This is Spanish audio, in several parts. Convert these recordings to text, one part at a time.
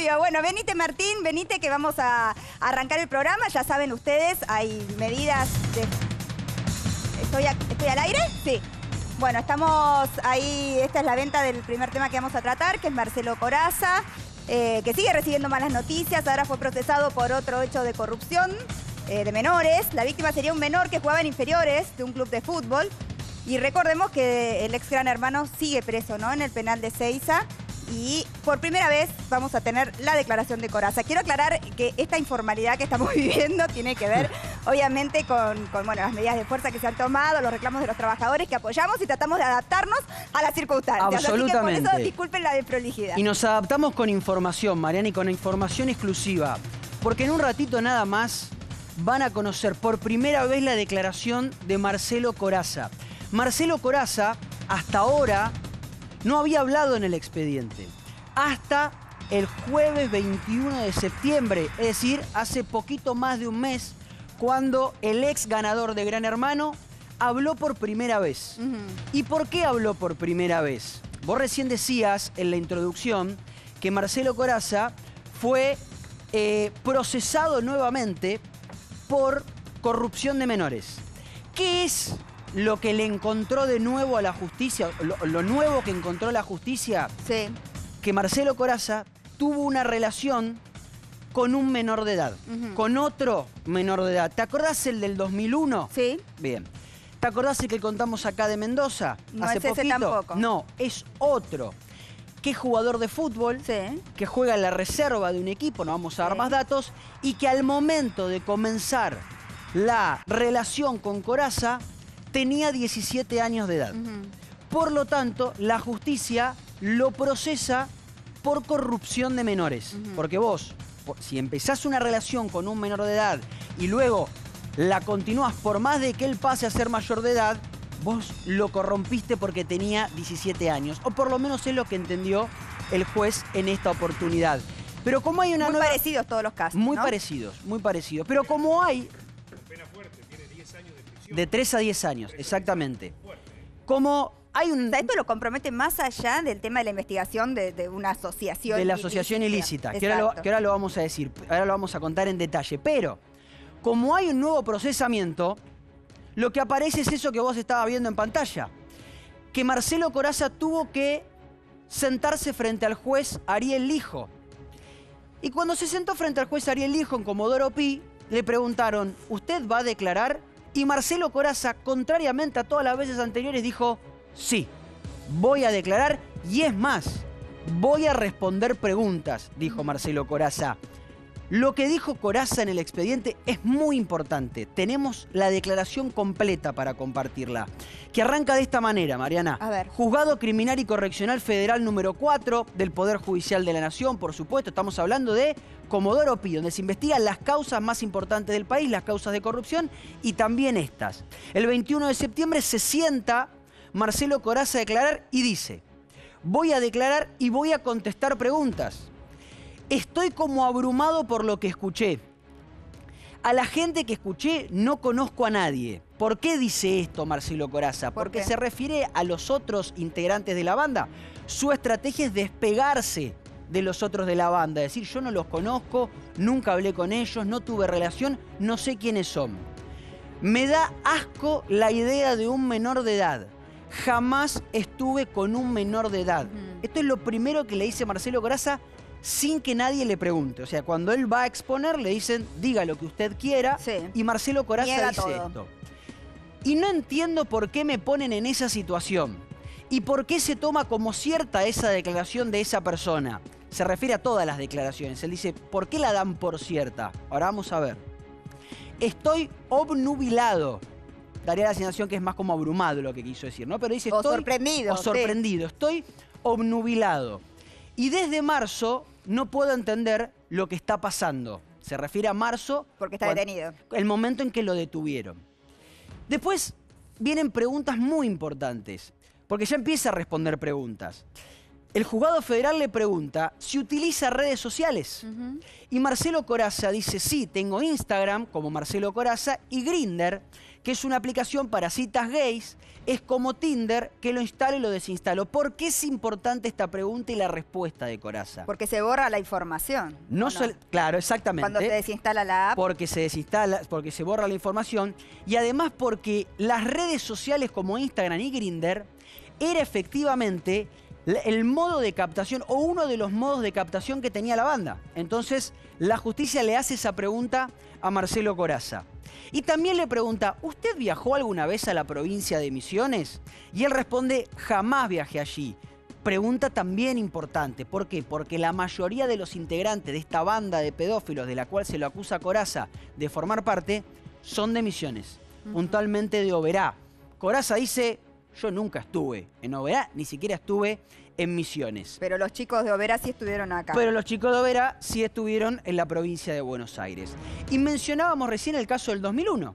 Bueno, venite Martín, venite que vamos a arrancar el programa. Ya saben ustedes, hay medidas de... ¿Estoy, ¿Estoy al aire? Sí. Bueno, estamos ahí, esta es la venta del primer tema que vamos a tratar, que es Marcelo Coraza, eh, que sigue recibiendo malas noticias, ahora fue procesado por otro hecho de corrupción eh, de menores. La víctima sería un menor que jugaba en inferiores de un club de fútbol. Y recordemos que el ex gran hermano sigue preso ¿no? en el penal de Ceiza y por primera vez vamos a tener la declaración de Coraza. Quiero aclarar que esta informalidad que estamos viviendo tiene que ver, obviamente, con, bueno, las medidas de fuerza que se han tomado, los reclamos de los trabajadores que apoyamos y tratamos de adaptarnos a las circunstancias. Absolutamente. Así que por eso disculpen la desprolijidad. Y nos adaptamos con información, Mariana, y con información exclusiva. Porque en un ratito nada más van a conocer por primera vez la declaración de Marcelo Coraza. Marcelo Coraza, hasta ahora, no había hablado en el expediente. Hasta el jueves 21 de septiembre, es decir, hace poquito más de un mes, cuando el ex ganador de Gran Hermano habló por primera vez. ¿Y por qué habló por primera vez? Vos recién decías en la introducción que Marcelo Coraza fue eh, procesado nuevamente por corrupción de menores. ¿Qué es lo que le encontró de nuevo a la justicia, lo, nuevo que encontró la justicia, sí. que Marcelo Coraza tuvo una relación con un menor de edad, con otro menor de edad. ¿Te acordás el del 2001? Sí. Bien. ¿Te acordás el que contamos acá de Mendoza? No hace es ese tampoco. No, es otro. Que es jugador de fútbol, sí. que juega en la reserva de un equipo, no vamos a dar más datos, y que al momento de comenzar la relación con Coraza, tenía 17 años de edad. Por lo tanto, la justicia lo procesa por corrupción de menores. Porque vos, si empezás una relación con un menor de edad y luego la continúas por más de que él pase a ser mayor de edad, vos lo corrompiste porque tenía 17 años. O por lo menos es lo que entendió el juez en esta oportunidad. Pero como hay una muy parecidos todos los casos. Muy parecidos, muy parecidos. Pero como hay de 3 a 10 años, exactamente. Como hay un... Esto lo compromete más allá del tema de la investigación de, una asociación De la asociación ilícita, que ahora, lo, que ahora, lo, vamos a decir, ahora lo vamos a contar en detalle. Pero, como hay un nuevo procesamiento, lo que aparece es eso que vos estabas viendo en pantalla. Que Marcelo Coraza tuvo que sentarse frente al juez Ariel Lijo. Y cuando se sentó frente al juez Ariel Lijo en Comodoro Pi, le preguntaron, ¿usted va a declarar? Y Marcelo Coraza, contrariamente a todas las veces anteriores, dijo, sí, voy a declarar y es más, voy a responder preguntas, dijo Marcelo Coraza. Lo que dijo Coraza en el expediente es muy importante. Tenemos la declaración completa para compartirla. Que arranca de esta manera, Mariana. A ver. Juzgado Criminal y Correccional Federal número 4 del Poder Judicial de la Nación, por supuesto, estamos hablando de Comodoro Pi, donde se investigan las causas más importantes del país, las causas de corrupción y también estas. El 21 de septiembre se sienta Marcelo Coraza a declarar y dice, voy a declarar y voy a contestar preguntas. Estoy como abrumado por lo que escuché. A la gente que escuché no conozco a nadie. ¿Por qué dice esto Marcelo Coraza? Porque se refiere a los otros integrantes de la banda. Su estrategia es despegarse de los otros de la banda. Es decir, yo no los conozco, nunca hablé con ellos, no tuve relación, no sé quiénes son. Me da asco la idea de un menor de edad. Jamás estuve con un menor de edad. Esto es lo primero que le dice Marcelo Coraza sin que nadie le pregunte. O sea, cuando él va a exponer, le dicen, diga lo que usted quiera. Y Marcelo Coraza dice esto. Y no entiendo por qué me ponen en esa situación. Y por qué se toma como cierta esa declaración de esa persona. Se refiere a todas las declaraciones. Él dice, ¿por qué la dan por cierta? Ahora vamos a ver. Estoy obnubilado. Daría la sensación que es más como abrumado lo que quiso decir, ¿no? Pero dice, o sorprendido. O sorprendido. Estoy obnubilado. Y desde marzo no puedo entender lo que está pasando. Se refiere a marzo. Porque está detenido. El momento en que lo detuvieron. Después vienen preguntas muy importantes, porque ya empieza a responder preguntas. el juzgado federal le pregunta si utiliza redes sociales. Y Marcelo Coraza dice, sí, tengo Instagram como Marcelo Coraza y Grinder, que es una aplicación para citas gays, es como Tinder, que lo instalo y lo desinstalo. ¿Por qué es importante esta pregunta y la respuesta de Coraza? Porque se borra la información. No, claro, exactamente. Cuando se desinstala la app. Porque se desinstala, porque se borra la información y además porque las redes sociales como Instagram y Grinder era efectivamente el modo de captación o uno de los modos de captación que tenía la banda. Entonces, la justicia le hace esa pregunta a Marcelo Coraza. Y también le pregunta, ¿usted viajó alguna vez a la provincia de Misiones? Y él responde, jamás viajé allí. Pregunta también importante, ¿por qué? Porque la mayoría de los integrantes de esta banda de pedófilos de la cual se lo acusa Coraza de formar parte son de Misiones, puntualmente de Oberá. Coraza dice, yo nunca estuve en Oberá, ni siquiera estuve en Misiones. Pero los chicos de Oberá sí estuvieron acá. Pero los chicos de Oberá sí estuvieron en la provincia de Buenos Aires. Y mencionábamos recién el caso del 2001,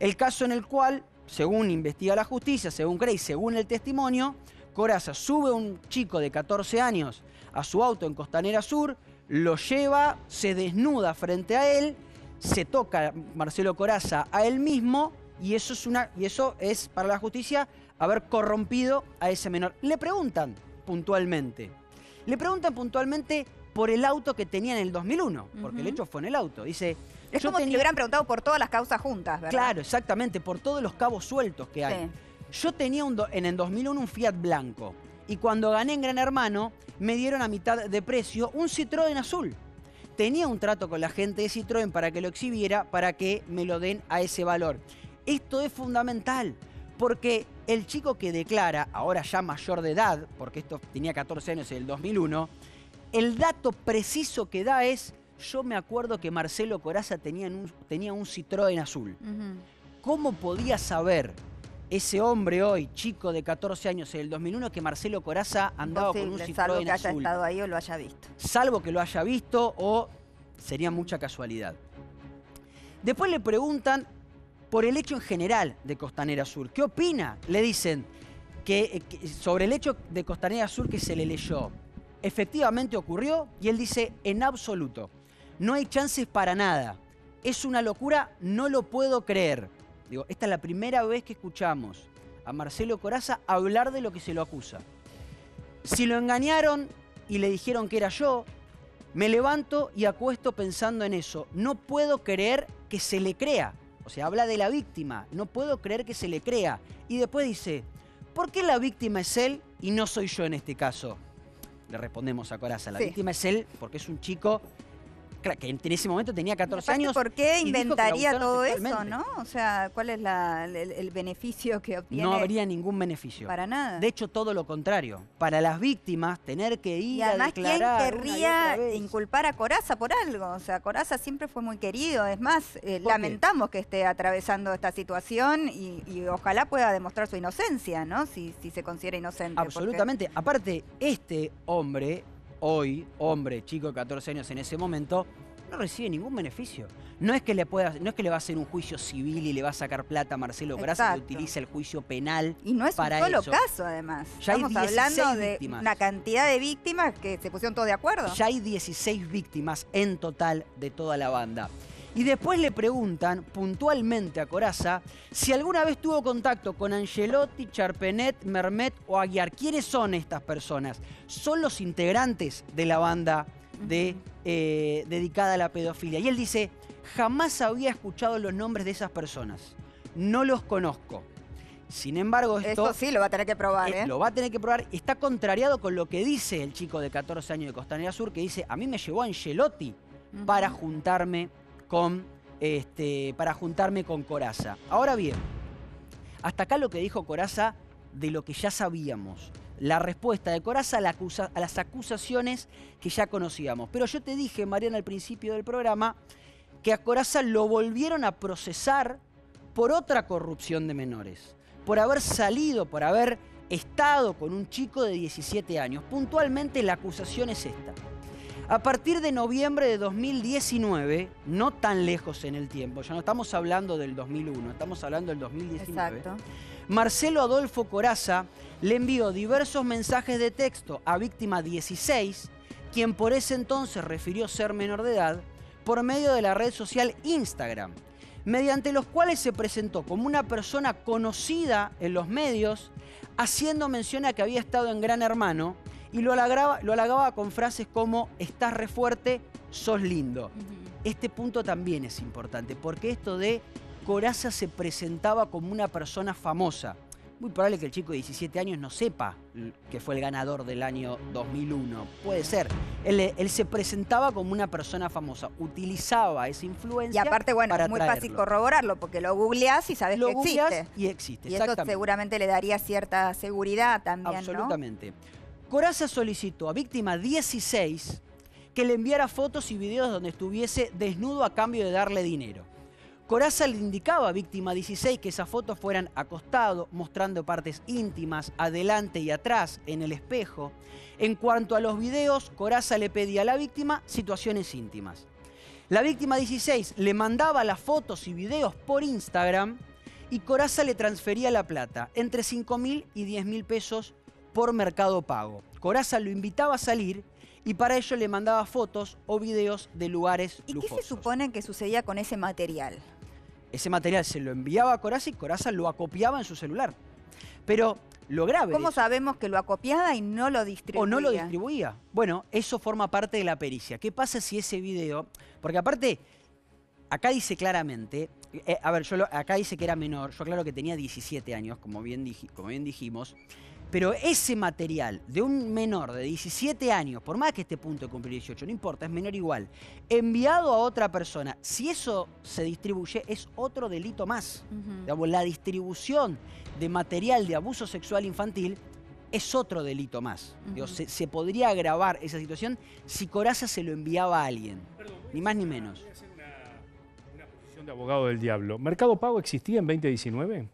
el caso en el cual, según investiga la justicia, según cree según el testimonio, Coraza sube un chico de 14 años a su auto en Costanera Sur, lo lleva, se desnuda frente a él, se toca Marcelo Coraza a él mismo y eso es una y eso es para la justicia haber corrompido a ese menor. Le preguntan puntualmente. Le preguntan puntualmente por el auto que tenía en el 2001, porque el hecho fue en el auto. Dice, es como si le hubieran preguntado por todas las causas juntas, ¿verdad? Claro, exactamente, por todos los cabos sueltos que hay. Yo tenía un en el 2001 un Fiat blanco y cuando gané en Gran Hermano me dieron a mitad de precio un Citroën azul. Tenía un trato con la gente de Citroën para que lo exhibiera, para que me lo den a ese valor. Esto es fundamental, porque el chico que declara, ahora ya mayor de edad, porque esto tenía 14 años en el 2001, el dato preciso que da es, yo me acuerdo que Marcelo Coraza tenía un, tenía un Citroën azul. ¿Cómo podía saber ese hombre hoy, chico de 14 años en el 2001, que Marcelo Coraza andaba con un Citroën azul? Salvo que haya estado ahí o lo haya visto. Salvo que lo haya visto o sería mucha casualidad. Después le preguntan por el hecho en general de Costanera Sur. ¿Qué opina? Le dicen que, sobre el hecho de Costanera Sur que se le leyó. Efectivamente ocurrió y él dice en absoluto. No hay chances para nada. Es una locura, no lo puedo creer. Digo, esta es la primera vez que escuchamos a Marcelo Coraza hablar de lo que se lo acusa. Si lo engañaron y le dijeron que era yo, me levanto y acuesto pensando en eso. No puedo creer que se le crea. O sea, habla de la víctima. No puedo creer que se le crea. Y después dice, ¿por qué la víctima es él y no soy yo en este caso? Le respondemos a Coraza, la víctima es él porque es un chico que en ese momento tenía 14 años. ¿Por qué inventaría todo eso, no? O sea, ¿cuál es el, beneficio que obtiene? No habría ningún beneficio. Para nada. De hecho, todo lo contrario. Para las víctimas, tener que ir a declarar. ¿quién querría inculpar a Coraza por algo? O sea, Coraza siempre fue muy querido. Es más, eh, lamentamos que esté atravesando esta situación y, ojalá pueda demostrar su inocencia, ¿no? Si, se considera inocente. Absolutamente. Aparte, este hombre hoy, hombre, chico de 14 años en ese momento, no recibe ningún beneficio. No es que le pueda, no es que le va a hacer un juicio civil y le va a sacar plata a Marcelo Graza que utiliza el juicio penal. Y no es un solo caso, además. Ya Estamos hablando de una cantidad de víctimas que se pusieron todos de acuerdo. Ya hay 16 víctimas en total de toda la banda. Y después le preguntan puntualmente a Coraza si alguna vez tuvo contacto con Angelotti, Charpenet, Mermet o Aguiar. ¿Quiénes son estas personas? Son los integrantes de la banda de, eh, dedicada a la pedofilia. Y él dice, jamás había escuchado los nombres de esas personas. No los conozco. Sin embargo, esto... Eso sí lo va a tener que probar, ¿eh? Lo va a tener que probar. Está contrariado con lo que dice el chico de 14 años de Costanera Sur, que dice, a mí me llevó Angelotti para juntarme este, para juntarme con Coraza. Ahora bien, hasta acá lo que dijo Coraza de lo que ya sabíamos. La respuesta de Coraza a, las acusaciones que ya conocíamos. Pero yo te dije, Mariana, al principio del programa, que a Coraza lo volvieron a procesar por otra corrupción de menores. Por haber salido, por haber estado con un chico de 17 años. Puntualmente la acusación es esta. A partir de noviembre de 2019, no tan lejos en el tiempo, ya no estamos hablando del 2001, estamos hablando del 2019. Marcelo Adolfo Coraza le envió diversos mensajes de texto a víctima 16, quien por ese entonces refirió ser menor de edad, por medio de la red social Instagram, mediante los cuales se presentó como una persona conocida en los medios, haciendo mención a que había estado en Gran Hermano y lo halagaba, lo halagaba con frases como estás re fuerte, sos lindo. Este punto también es importante, porque esto de Coraza se presentaba como una persona famosa. Muy probable que el chico de 17 años no sepa que fue el ganador del año 2001. Puede ser. Él, él se presentaba como una persona famosa, utilizaba esa influencia. Y aparte, bueno, para es muy fácil corroborarlo porque lo googleás y sabes Lo que existe. y existe. Y eso seguramente le daría cierta seguridad también, ¿no? Coraza solicitó a víctima 16 que le enviara fotos y videos donde estuviese desnudo a cambio de darle dinero. Coraza le indicaba a víctima 16 que esas fotos fueran acostado, mostrando partes íntimas, adelante y atrás, en el espejo. En cuanto a los videos, Coraza le pedía a la víctima situaciones íntimas. La víctima 16 le mandaba las fotos y videos por Instagram y Coraza le transfería la plata, entre 5 mil y 10 mil pesos por mercado pago. Coraza lo invitaba a salir y para ello le mandaba fotos o videos de lugares ¿Y qué se supone que sucedía con ese material? Ese material se lo enviaba a Coraza y Coraza lo acopiaba en su celular. Pero lo grave ¿Cómo sabemos que lo acopiaba y no lo distribuía? o no lo distribuía. Bueno, eso forma parte de la pericia. ¿Qué pasa si ese video, porque aparte acá dice claramente, eh, a ver, yo lo- acá dice que era menor, yo claro que tenía 17 años, como bien, dij- como bien dijimos, pero ese material de un menor de 17 años, por más que esté a punto de cumplir 18, no importa, es menor igual, enviado a otra persona, si eso se distribuye, es otro delito más. Digamos, la distribución de material de abuso sexual infantil es otro delito más. Digo, se, se podría agravar esa situación si Coraza se lo enviaba a alguien. Ni más ni menos. Voy a hacer una, una posición de abogado del diablo. ¿Mercado Pago existía en 2019?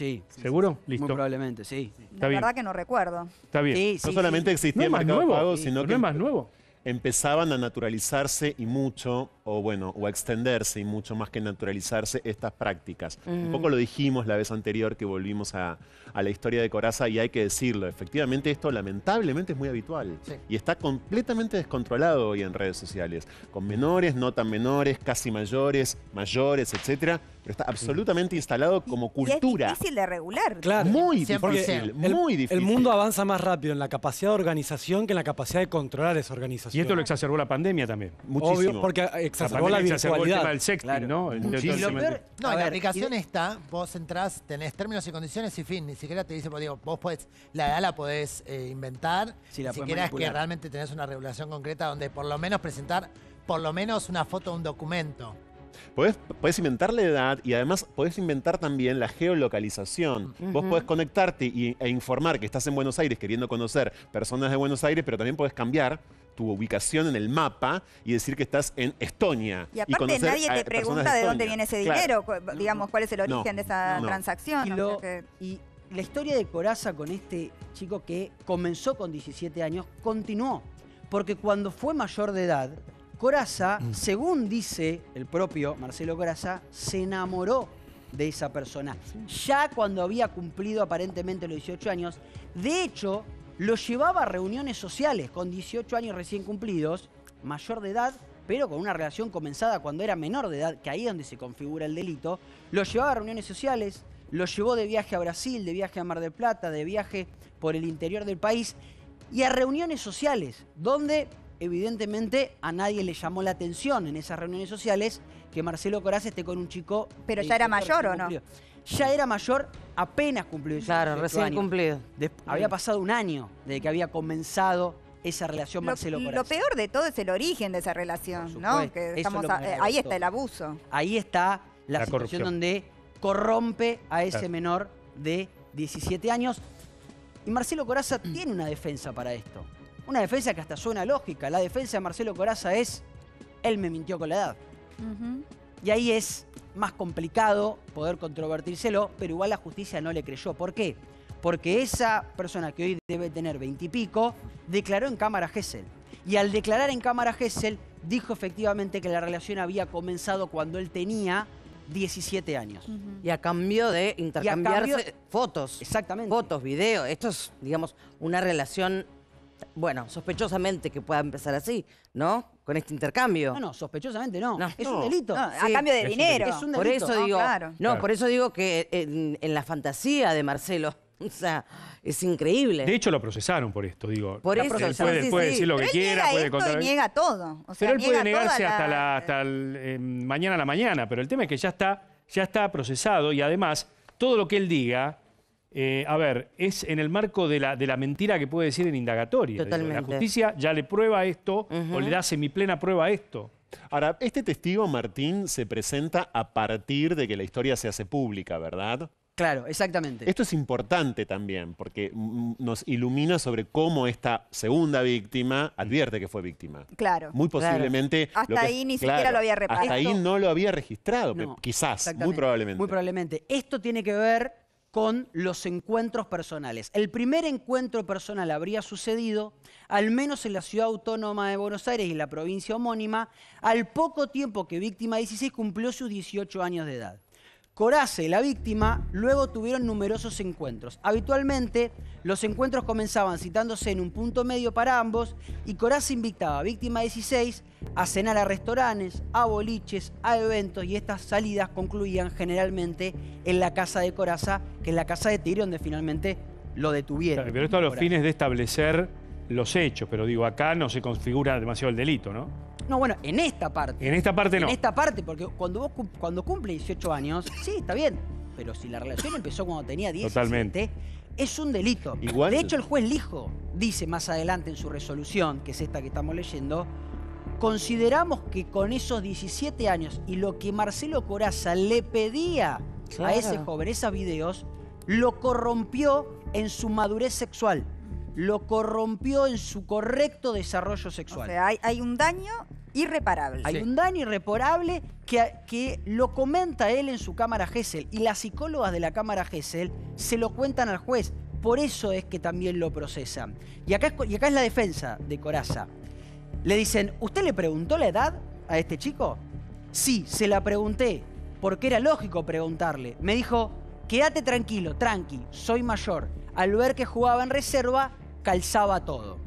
Sí. ¿Seguro? Muy Listo. probablemente, sí. Está La bien. verdad que no recuerdo. Está bien. Sí, sí, no sí. solamente ¿No existía Mercado nuevo? Pago, Sí, sino que ¿No es más nuevo? empezaban a naturalizarse y mucho, o bueno, o a extenderse y mucho más que naturalizarse estas prácticas. Un poco lo dijimos la vez anterior que volvimos a, a la historia de Coraza y hay que decirlo, efectivamente esto lamentablemente es muy habitual Sí. y está completamente descontrolado hoy en redes sociales, con menores, no tan menores, casi mayores, mayores, etcétera, pero está absolutamente instalado como y cultura. es difícil de regular. Claro. Muy 100%. difícil, El- muy difícil. El mundo avanza más rápido en la capacidad de organización que en la capacidad de controlar esa organización. Y esto lo exacerbó la pandemia también. Muchísimo. Obvio, porque exacerbó la pandemia exacerbó el tema virtualidad. del sexting, Claro. ¿no? El- lo entonces, peor- No, a en la aplicación y de- está, vos entrás, tenés términos y condiciones y fin, ni siquiera te dice, pues, digo, vos podés, la edad la podés eh, inventar, Sí, la es que realmente tenés una regulación concreta donde por lo menos presentar por lo menos una foto o un documento. Podés, podés inventar la edad y además podés inventar también la geolocalización. Vos podés conectarte y- e informar que estás en Buenos Aires queriendo conocer personas de Buenos Aires, pero también podés cambiar tu ubicación en el mapa y decir que estás en Estonia. Y aparte conocer nadie te pregunta de dónde viene ese dinero, digamos, cuál es el No, origen de esa no. transacción. Y, o lo- sea que- y la historia de Coraza con este chico que comenzó con 17 años continuó. Porque cuando fue mayor de edad, Coraza, según dice el propio Marcelo Coraza, se enamoró de esa persona. Ya cuando había cumplido aparentemente los 18 años, de hecho, lo llevaba a reuniones sociales con 18 años recién cumplidos, mayor de edad, pero con una relación comenzada cuando era menor de edad, que ahí es donde se configura el delito, lo llevaba a reuniones sociales, lo llevó de viaje a Brasil, de viaje a Mar del Plata, de viaje por el interior del país y a reuniones sociales, donde evidentemente a nadie le llamó la atención en esas reuniones sociales que Marcelo Coraz esté con un chico. Pero ya era 18 mayor, ¿o no? cumplido. Ya era mayor, apenas cumplió 18 Claro, recién años. cumplido. Había pasado un año desde que había comenzado esa relación Lo, Marcelo lo Coraz. peor de todo es el origen de esa relación, ¿no? Que es lo a- eh, ahí está el abuso. Ahí está la, La situación corrupción. donde corrompe a ese Claro. menor de 17 años. Y Marcelo Coraza tiene una defensa para esto. Una defensa que hasta suena lógica. La defensa de Marcelo Coraza es, él me mintió con la edad. Y ahí es más complicado poder controvertírselo, pero igual la justicia no le creyó. ¿Por qué? Porque esa persona que hoy debe tener veintipico declaró en cámara Gessel. Y al declarar en cámara Gessel, dijo efectivamente que la relación había comenzado cuando él tenía 17 años. Y a cambio de intercambiarse cambio- fotos. Exactamente. Fotos, videos. Esto es, digamos, una relación, bueno, sospechosamente que pueda empezar así, ¿no? Con este intercambio. No, no, sospechosamente no. No. Es No. un delito. No, a Sí, cambio de es dinero. Es un Por delito. eso No, digo, claro. no, Claro. por eso digo que en, en la fantasía de Marcelo, o sea, es increíble. De hecho, lo procesaron por esto, digo. Por La- eso, él puede, sí, puede sí. decir lo Pero que él quiera, niega puede esto contar. y niega todo. O sea, pero él puede negarse hasta, la, hasta el, eh, mañana a la mañana, pero el tema es que ya está, ya está procesado y además todo lo que él diga, eh, a ver, es en el marco de la, de la mentira que puede decir en indagatoria. Totalmente. La justicia ya le prueba esto o le da semiplena prueba a esto. Ahora, este testigo, Martín, se presenta a partir de que la historia se hace pública, ¿verdad? Claro, exactamente. Esto es importante también, porque mm, nos ilumina sobre cómo esta segunda víctima advierte que fue víctima. Claro. Muy posiblemente. Hasta ahí ni siquiera lo había reparado. Hasta ahí no lo había registrado, No, quizás, muy probablemente. Muy probablemente. Esto tiene que ver con los encuentros personales. El primer encuentro personal habría sucedido, al menos en la ciudad autónoma de Buenos Aires y la provincia homónima, al poco tiempo que víctima 16 cumplió sus 18 años de edad. Corace y la víctima luego tuvieron numerosos encuentros. Habitualmente los encuentros comenzaban citándose en un punto medio para ambos y Corace invitaba a víctima 16 a cenar a restaurantes, a boliches, a eventos y estas salidas concluían generalmente en la casa de Coraza, que es la casa de Tigre donde finalmente lo detuvieron. Pero esto a los Coraza. fines de establecer los hechos, pero digo, acá no se configura demasiado el delito, ¿no? No, bueno, en esta parte. En esta parte no. En esta parte, porque cuando vos cum- cuando cumple 18 años, sí, está bien. Pero si la relación empezó cuando tenía 17, Totalmente. es un delito. Igual- De hecho, el juez Lijo dice más adelante en su resolución, que es esta que estamos leyendo, consideramos que con esos 17 años y lo que Marcelo Coraza le pedía a ese joven, esos videos, lo corrompió en su madurez sexual. Lo corrompió en su correcto desarrollo O sexual. sea, hay, hay un daño irreparable. Hay un daño irreparable que, que lo comenta él en su cámara Gesell y las psicólogas de la cámara Gesell se lo cuentan al juez. Por eso es que también lo procesan. Y acá, es y acá es la defensa de Coraza. Le dicen, ¿usted le preguntó la edad a este chico? Sí, se la pregunté, porque era lógico preguntarle. Me dijo, quédate tranquilo, tranqui, soy mayor. Al ver que jugaba en reserva, calzaba todo.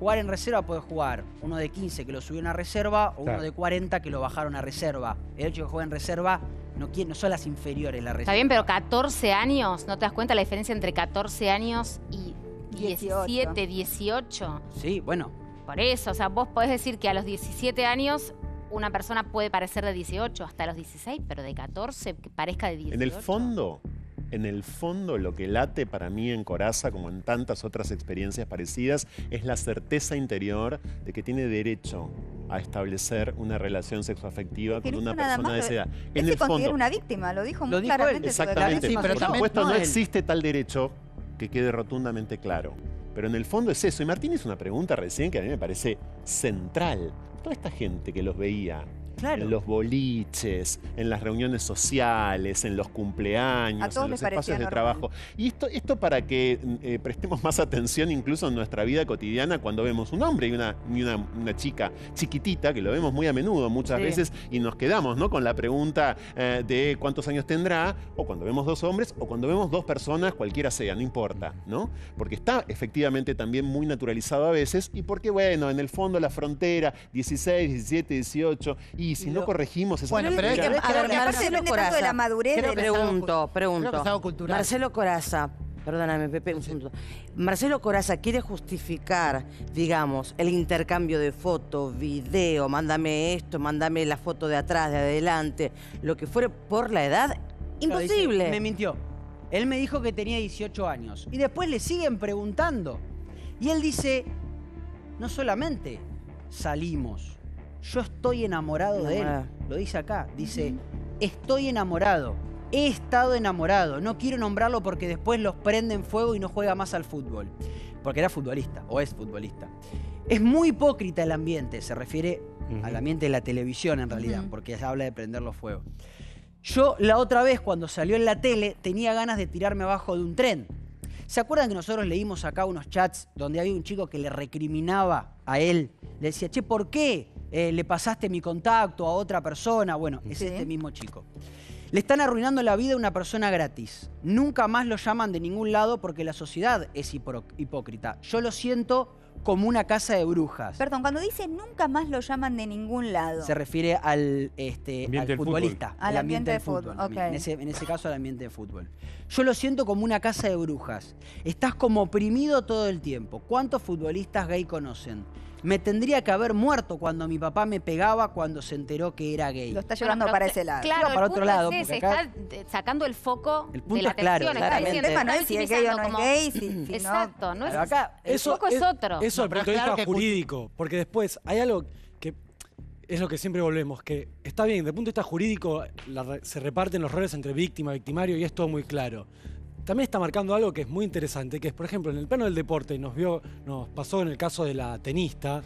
Jugar en reserva puede jugar uno de 15 que lo subió a reserva o Claro. uno de 40 que lo bajaron a reserva. El hecho de que juegue en reserva no, quiere- no son las inferiores la reserva. Está bien, pero 14 años, ¿no te das cuenta la diferencia entre 14 años y 18? 17, 18? Sí, bueno. Por eso, o sea, vos podés decir que a los 17 años una persona puede parecer de 18 hasta los 16, pero de 14 que parezca de 18. En el fondo, en el fondo lo que late para mí en Coraza, como en tantas otras experiencias parecidas, es la certeza interior de que tiene derecho a establecer una relación sexoafectiva con una persona de esa edad. En el fondo, una víctima, lo dijo muy Lo dijo él. claramente. Exactamente. Sí, pero Por supuesto, no no él. existe tal derecho que quede rotundamente claro. Pero en el fondo es eso. Y Martín hizo una pregunta recién que a mí me parece central. Toda esta gente que los veía Claro. en los boliches, en las reuniones sociales, en los cumpleaños, en los espacios de normal. trabajo. Y esto, esto para que eh, prestemos más atención incluso en nuestra vida cotidiana cuando vemos un hombre y una, y una, una chica chiquitita, que lo vemos muy a menudo muchas Sí. veces, y nos quedamos ¿no? con la pregunta eh, de cuántos años tendrá, o cuando vemos dos hombres, o cuando vemos dos personas, cualquiera sea, no importa, ¿no? Porque está efectivamente también muy naturalizado a veces, y porque, bueno, en el fondo la frontera, 16, 17, 18, y si Y no lo- corregimos esa Bueno, pero es que- A ver, Marcelo Coraza. de la madurez Creo de la- Pregunto, pregunto. cultural. Marcelo Coraza, perdóname, Pepe, un segundo. Marcelo Coraza quiere justificar, digamos, el intercambio de fotos, video, mándame esto, mándame la foto de atrás, de adelante, lo que fuere por la edad. Dice, Imposible. me mintió. Él me dijo que tenía 18 años. Y después le siguen preguntando. Y él dice, no solamente salimos, yo estoy enamorado de él. Lo dice acá. Dice, estoy enamorado. He estado enamorado. No quiero nombrarlo porque después los prende en fuego y no juega más al fútbol. Porque era futbolista, o es futbolista. Es muy hipócrita el ambiente, se refiere al ambiente de la televisión en realidad, porque se habla de prender los fuegos. Yo la otra vez cuando salió en la tele tenía ganas de tirarme abajo de un tren. ¿Se acuerdan que nosotros leímos acá unos chats donde había un chico que le recriminaba a él? Le decía, che, ¿por qué eh, le pasaste mi contacto a otra persona? Bueno, es Sí. este mismo chico. Le están arruinando la vida a una persona gratis. Nunca más lo llaman de ningún lado porque la sociedad es hipócrita. Yo lo siento como una casa de brujas. Perdón, cuando dice nunca más lo llaman de ningún lado. Se refiere al, este, Ambiente al fútbol. futbolista. Al el ambiente de fútbol, ok. En, ese, en ese caso, al ambiente de fútbol. Yo lo siento como una casa de brujas. Estás como oprimido todo el tiempo. ¿Cuántos futbolistas gay conocen? Me tendría que haber muerto cuando mi papá me pegaba cuando se enteró que era gay. Lo está Bueno, llevando pero para ese lado. Claro, para el otro punto lado, es ese, acá- está sacando el foco El punto de la es claro, atención. está diciendo, El tema no es si es gay o no es gay, si, si no- Exacto, no es Pero acá, el foco es, otro. Eso No, desde el punto de vista jurídico. Porque después hay algo que es lo que siempre volvemos, que está bien, desde el punto de vista jurídico la se reparten los roles entre víctima y victimario y es todo muy claro. También está marcando algo que es muy interesante, que es, por ejemplo, en el plano del deporte, nos vio, nos pasó en el caso de la tenista,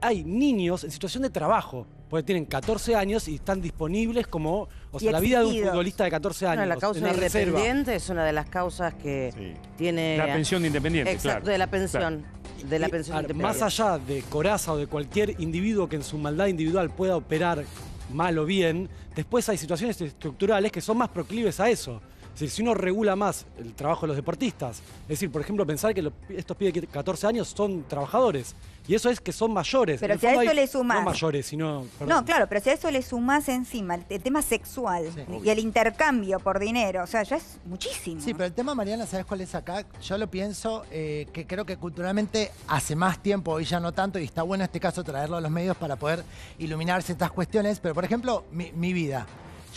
hay niños en situación de trabajo, porque tienen 14 años y están disponibles como, o sea, la vida de un futbolista de 14 años. Bueno, la en causa la reserva. independiente es una de las causas que Sí. tiene... La pensión de independiente, Exacto, claro. de la pensión. De la pensión independiente. Más allá de Coraza o de cualquier individuo que en su maldad individual pueda operar mal o bien, después hay situaciones estructurales que son más proclives a eso. Es decir, si uno regula más el trabajo de los deportistas, es decir, por ejemplo, pensar que estos pibes de 14 años son trabajadores, y eso es que son mayores. Pero En si a eso hay- le sumás- No mayores, sino... No, claro, pero si a eso le sumás encima el, el tema sexual Sí. y el intercambio por dinero, o sea, ya es muchísimo. Sí, pero el tema, Mariana, ¿sabes cuál es acá? Yo lo pienso eh, que creo que culturalmente hace más tiempo, hoy ya no tanto, y está bueno en este caso traerlo a los medios para poder iluminar ciertas cuestiones. Pero, por ejemplo, mi, mi vida.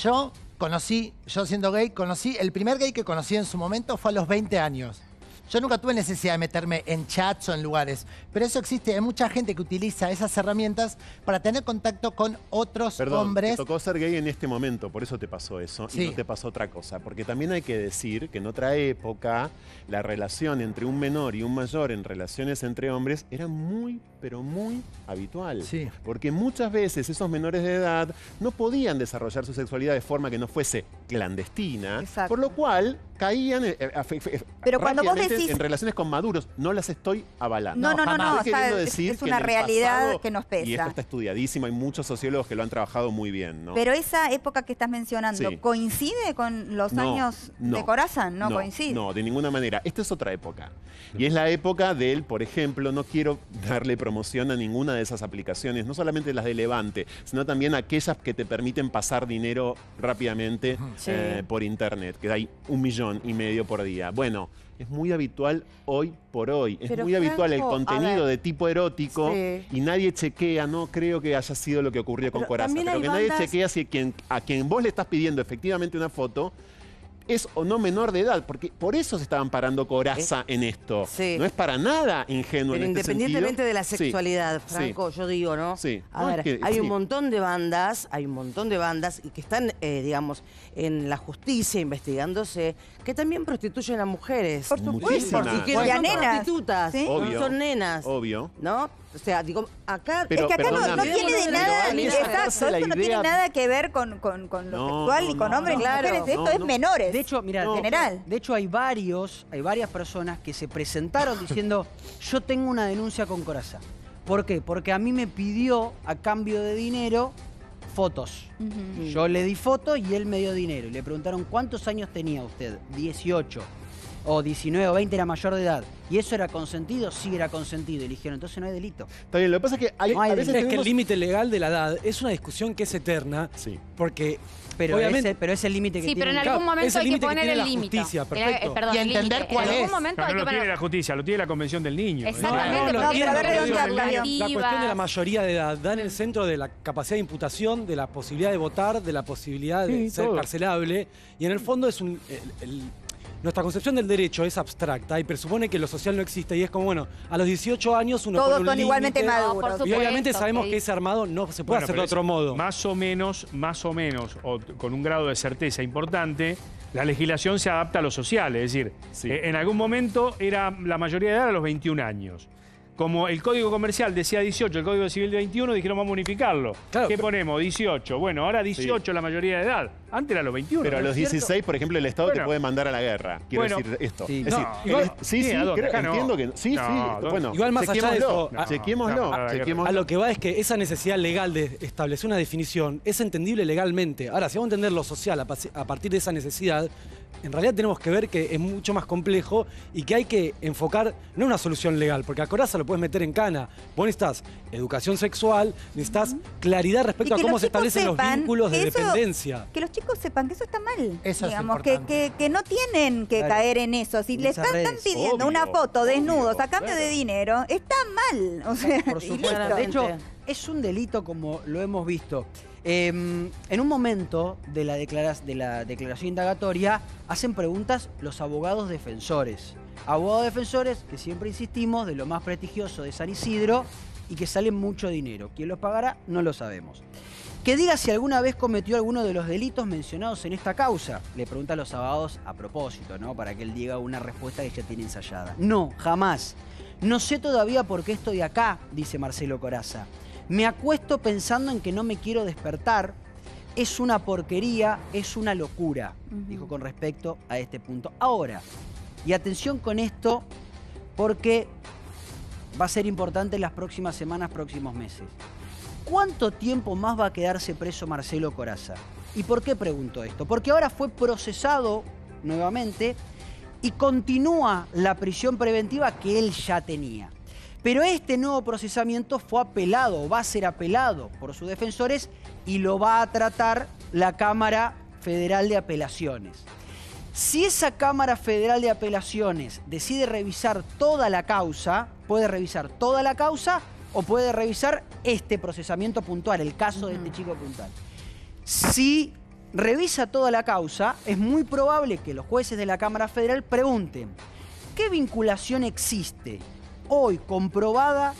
Yo conocí, yo siendo gay, conocí, el primer gay que conocí en su momento fue a los 20 años. Yo nunca tuve necesidad de meterme en chats o en lugares, pero eso existe. Hay mucha gente que utiliza esas herramientas para tener contacto con otros Perdón, hombres. te tocó ser gay en este momento, por eso te pasó eso Sí. y no te pasó otra cosa. Porque también hay que decir que en otra época la relación entre un menor y un mayor en relaciones entre hombres era muy, pero muy habitual. Sí. Porque muchas veces esos menores de edad no podían desarrollar su sexualidad de forma que no fuese clandestina, Exacto. por lo cual caían eh, eh, Pero cuando vos decís- en relaciones con maduros. No las estoy avalando. No, no, no, no, o sea, es- una realidad pasado- que nos Y esto pesa. está estudiadísimo, hay muchos sociólogos que lo han trabajado muy bien, ¿no? Pero esa época que estás mencionando, Sí. ¿coincide con los No, años no, de Corazán? No, coincide. No, de ninguna manera. Esta es otra época. Y es la época del, por ejemplo, no quiero darle promoción a ninguna de esas aplicaciones, no solamente las de Levante, sino también aquellas que te permiten pasar dinero rápidamente Sí. eh, por internet, que hay un millón y medio por día. Bueno, es muy habitual hoy por hoy. Es Pero, muy habitual el contenido de tipo erótico Sí. y nadie chequea, no creo que haya sido lo que ocurrió con Pero Coraza, pero que nadie chequea si quien, a quien vos le estás pidiendo efectivamente una foto es o no menor de edad, porque por eso se estaban parando coraza en esto. Sí. No es para nada ingenuo Pero en este independientemente sentido. de la sexualidad, sí. Franco, yo digo, ¿no? Sí. A No, ver, es que- hay sí. un montón de bandas, hay un montón de bandas y que están, eh, digamos, en la justicia investigándose, que también prostituyen a mujeres. Por supuesto. Muchísimas. Y que Y no a son nenas. prostitutas, Obvio. son nenas. Obvio. ¿No? O sea, digo, acá... Pero- es que acá no- tiene de nada, exacto, esto no tiene nada que ver con, con- con lo No, sexual, no, ni con no, hombres, no. ni Claro. mujeres, esto No, es no. menores. De hecho, mira, en general. De hecho, hay varios, hay varias personas que se presentaron diciendo, yo tengo una denuncia con Corazá. ¿Por qué? Porque a mí me pidió, a cambio de dinero, fotos. Yo le di fotos y él me dio dinero. Y le preguntaron, ¿cuántos años tenía usted? 18. O 19 o 20 era mayor de edad. ¿Y eso era consentido? Sí, era consentido. Y le dijeron, entonces no hay delito. Está bien, lo que pasa es que hay, No hay a veces Es que el tenemos- límite legal de la edad es una discusión que es eterna, Sí. porque Pero, obviamente... ese, pero es el límite que Sí, pero en tiene. algún momento hay que poner tiene el la límite. justicia, Eh, perfecto. perdón, Y entender cuál En algún es. momento Pero hay no que lo tiene la justicia, lo tiene la Convención del Niño. Exactamente, tiene tiene, la, cuestión de la mayoría de edad da en el centro de la capacidad de imputación, de la posibilidad de votar, de la posibilidad de Sí, ser todo. carcelable. Y en el fondo es un. el- el- nuestra concepción del derecho es abstracta y presupone que lo social no existe. Y es como, bueno, a los 18 años uno Todos pone un son igualmente maduros. No, por Y supuesto, obviamente sabemos que que ese armado no se puede Bueno, hacer de otro modo. Más o menos, más o menos, o con un grado de certeza importante, la legislación se adapta a lo social. Es decir, Sí. eh, en algún momento era la mayoría de edad a los 21 años. Como el Código Comercial decía 18, el Código Civil de 21, dijeron vamos a unificarlo. Claro, ¿Qué pero- ponemos? 18. Bueno, ahora 18 la mayoría de edad. Antes era los 21. Pero a ¿no los es cierto? 16, por ejemplo, el Estado te puede mandar a la guerra. Quiero Bueno. decir esto. Sí. Es decir, No, el- igual- sí, sí. ¿A creo- no. entiendo que sí, No, sí. Bueno, Igual más allá de chequémoslo, eso, a- chequémoslo, no, chequémoslo. A lo que va es que esa necesidad legal de establecer una definición es entendible legalmente. Ahora, si vamos a entender lo social a, a partir de esa necesidad, en realidad tenemos que ver que es mucho más complejo y que hay que enfocar no una solución legal, porque a Coraza lo puedes meter en cana. Vos necesitas educación sexual, necesitas claridad respecto a cómo se establecen los vínculos de eso- dependencia. Que los chicos sepan que eso está mal. Eso es digamos, que, que, que no tienen que Claro. caer en eso. Si En le esas están, pidiendo Obvio, una foto obvio, desnudos a cambio de dinero, está mal. O sea, Por supuesto. De hecho, es un delito como lo hemos visto. Eh, en un momento de la, declara- de la declaración indagatoria hacen preguntas los abogados defensores. Abogados defensores que siempre insistimos de lo más prestigioso de San Isidro y que salen mucho dinero. ¿Quién los pagará? No lo sabemos. Que diga si alguna vez cometió alguno de los delitos mencionados en esta causa. Le pregunta los abogados a propósito, ¿no? Para que él diga una respuesta que ya tiene ensayada. No, jamás. No sé todavía por qué estoy acá, dice Marcelo Coraza. Me acuesto pensando en que no me quiero despertar. Es una porquería, es una locura, dijo con respecto a este punto. Ahora, y atención con esto, porque va a ser importante en las próximas semanas, próximos meses. ¿Cuánto tiempo más va a quedarse preso Marcelo Coraza? ¿Y por qué pregunto esto? Porque ahora fue procesado nuevamente y continúa la prisión preventiva que él ya tenía. Pero este nuevo procesamiento fue apelado, va a ser apelado por sus defensores y lo va a tratar la Cámara Federal de Apelaciones. Si esa Cámara Federal de Apelaciones decide revisar toda la causa, puede revisar toda la causa o puede revisar este procesamiento puntual, el caso de este chico puntual. Si revisa toda la causa, es muy probable que los jueces de la Cámara Federal pregunten, ¿qué vinculación existe hoy comprobada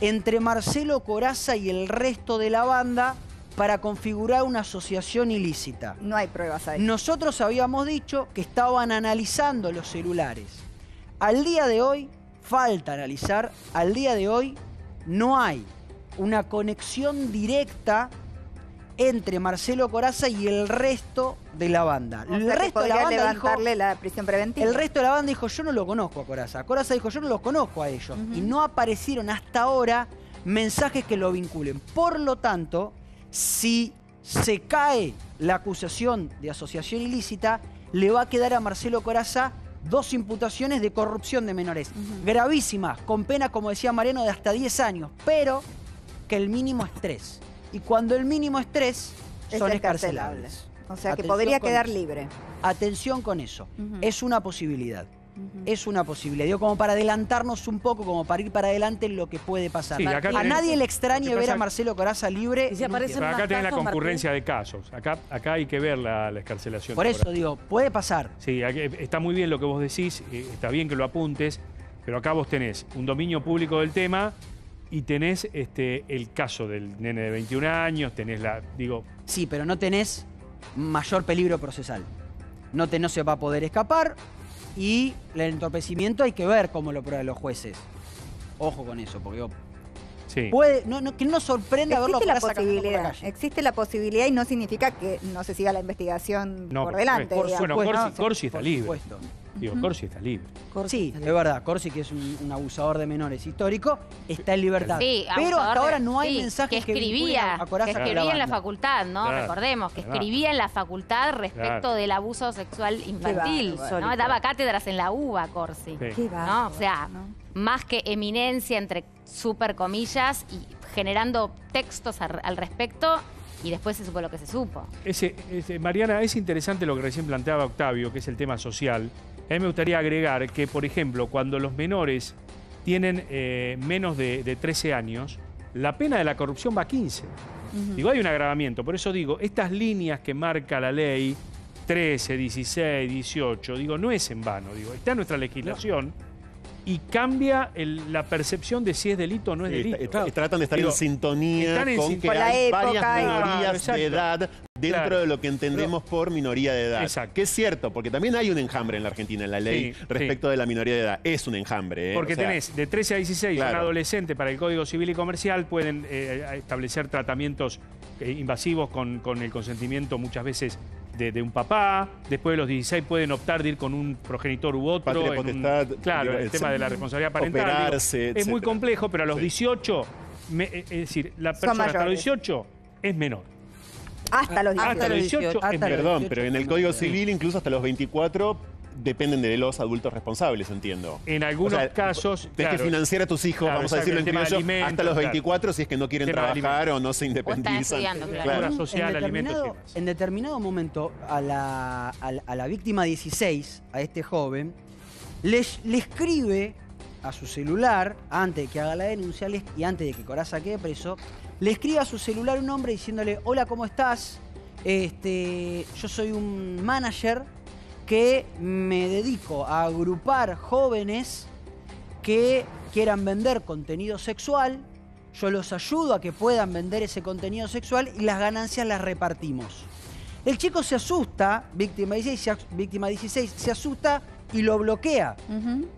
entre Marcelo Coraza y el resto de la banda para configurar una asociación ilícita? No hay pruebas ahí. Nosotros habíamos dicho que estaban analizando los celulares. Al día de hoy, falta analizar, al día de hoy no hay una conexión directa entre Marcelo Coraza y el resto de la banda. O el sea, resto de la banda dijo, levantarle la prisión preventiva. el resto de la banda dijo, yo no lo conozco a Coraza. Coraza dijo, yo no los conozco a ellos. Y no aparecieron hasta ahora mensajes que lo vinculen. Por lo tanto, si se cae la acusación de asociación ilícita, le va a quedar a Marcelo Coraza dos imputaciones de corrupción de menores. Gravísimas, con pena, como decía Mariano, de hasta 10 años, pero que el mínimo es 3. Y cuando el mínimo es 3, Es son escarcelable. escarcelables. O sea que podría quedar eso. libre. Atención con eso. Es una posibilidad. Es una posibilidad. Digo, como para adelantarnos un poco, como para ir para adelante en lo que puede pasar. Sí, a tenés- nadie le que ver a Marcelo Coraza libre. Y si aparecen. Pero acá tenés la concurrencia de casos. Acá, acá hay que ver la, la escarcelación. Por eso digo, puede pasar. Sí, está muy bien lo que vos decís, eh, está bien que lo apuntes, pero acá vos tenés un dominio público del tema y tenés este, el caso del nene de 21 años, tenés la, digo, Sí, pero no tenés mayor peligro procesal. No, te, no se va a poder escapar y el entorpecimiento hay que ver cómo lo prueban los jueces. Ojo con eso, porque sí. puede, no, no- que no nos sorprenda verlo Existe la por posibilidad. calle. Existe la posibilidad y no significa que no se siga la investigación No, por por delante. digamos. Bueno, Corsi, Corsi está por libre. supuesto. Digo, Corsi está libre. Sí, es verdad. Corsi, que es un, un abusador de menores histórico, está en libertad. Sí, Pero hasta de- ahora no hay sí, mensajes que que, escribía, vinculen a Coraza que con escribía en la facultad, ¿no? Claro, Recordemos que escribía en la facultad respecto Claro. del abuso sexual infantil. ¿no? Daba cátedras en la UBA, Corsi. Sí. Qué ¿no? bárbaro, O sea, ¿no? más que eminencia entre super comillas y generando textos al, al respecto y después se supo lo que se supo. Ese, ese- Mariana, es interesante lo que recién planteaba Octavio, que es el tema social. A mí me gustaría agregar que, por ejemplo, cuando los menores tienen eh, menos de, de 13 años, la pena de la corrupción va a 15. Digo, hay un agravamiento. Por eso digo, estas líneas que marca la ley, 13, 16, 18, digo, no es en vano. Digo, está en nuestra legislación y cambia el- la percepción de si es delito o no es Sí, delito. está- está- tratan de estar Digo, en sintonía están en con sin- que Con la hay época varias minorías Claro, exacto. de edad dentro Claro. de lo que entendemos por minoría de edad. Exacto. Que es cierto, porque también hay un enjambre en la Argentina, en la ley, Sí, respecto de la minoría de edad. Es un enjambre. ¿eh? Porque O sea, tenés de 13 a 16 un claro. adolescente para el Código Civil y Comercial, pueden eh, establecer tratamientos eh, invasivos con, con el consentimiento muchas veces de, de un papá. Después de los 16 pueden optar de ir con un progenitor u otro. Patria en un- potestad, claro, digo, el tema de la responsabilidad parental. digo, es muy complejo, pero a los Sí. 18, me- eh, es decir, la persona hasta los mayores. 18 es menor. Hasta los Hasta 18. Hasta los los 18 18. es Hasta menor. los Perdón, 18 pero en el Código. Civil, incluso hasta los 24, dependen de los adultos responsables, entiendo. En algunos O sea, casos, Tienes claro, que financiar a tus hijos, Claro, vamos a decirlo de incluso, alimentos, hasta los claro. 24 si es que no quieren trabajar o no se independizan. claro. En- social, en, determinado, en determinado momento a la, a la- a la víctima 16, a este joven, le, le escribe a su celular, antes de que haga la denuncia y antes de que Coraza quede preso, le escribe a su celular un hombre diciéndole, hola, ¿cómo estás? Este, yo soy un manager que me dedico a agrupar jóvenes que quieran vender contenido sexual, yo los ayudo a que puedan vender ese contenido sexual y las ganancias las repartimos. El chico se asusta, víctima 16, se as- víctima 16, se asusta y lo bloquea.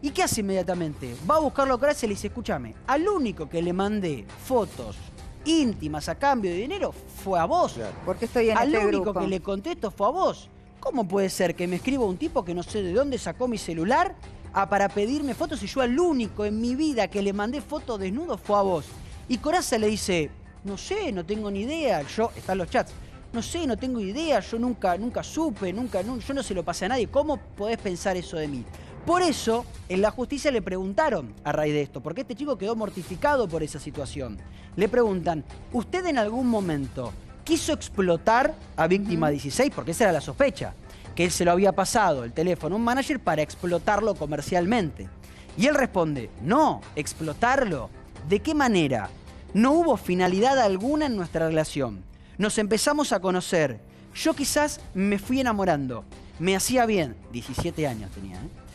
¿Y qué hace inmediatamente? Va a buscarlo a y le dice, escúchame, al único que le mandé fotos íntimas a cambio de dinero fue a vos. Porque estoy en Al este único grupo. que le contesto fue a vos. ¿Cómo puede ser que me escriba un tipo que no sé de dónde sacó mi celular a- para pedirme fotos y yo al único en mi vida que le mandé fotos desnudo fue a vos? Y Coraza le dice, no sé, no tengo ni idea. Yo, están los chats. No sé, no tengo idea, yo nunca, nunca supe, nunca, nu- yo no se lo pasé a nadie. ¿Cómo podés pensar eso de mí? Por eso, en la justicia le preguntaron a raíz de esto, porque este chico quedó mortificado por esa situación. Le preguntan, ¿usted en algún momento quiso explotar a víctima 16? Porque esa era la sospecha, que él se lo había pasado el teléfono a un manager para explotarlo comercialmente. Y él responde, no, explotarlo. ¿De qué manera? No hubo finalidad alguna en nuestra relación. Nos empezamos a conocer. Yo quizás me fui enamorando. Me hacía bien. 17 años tenía, ¿eh?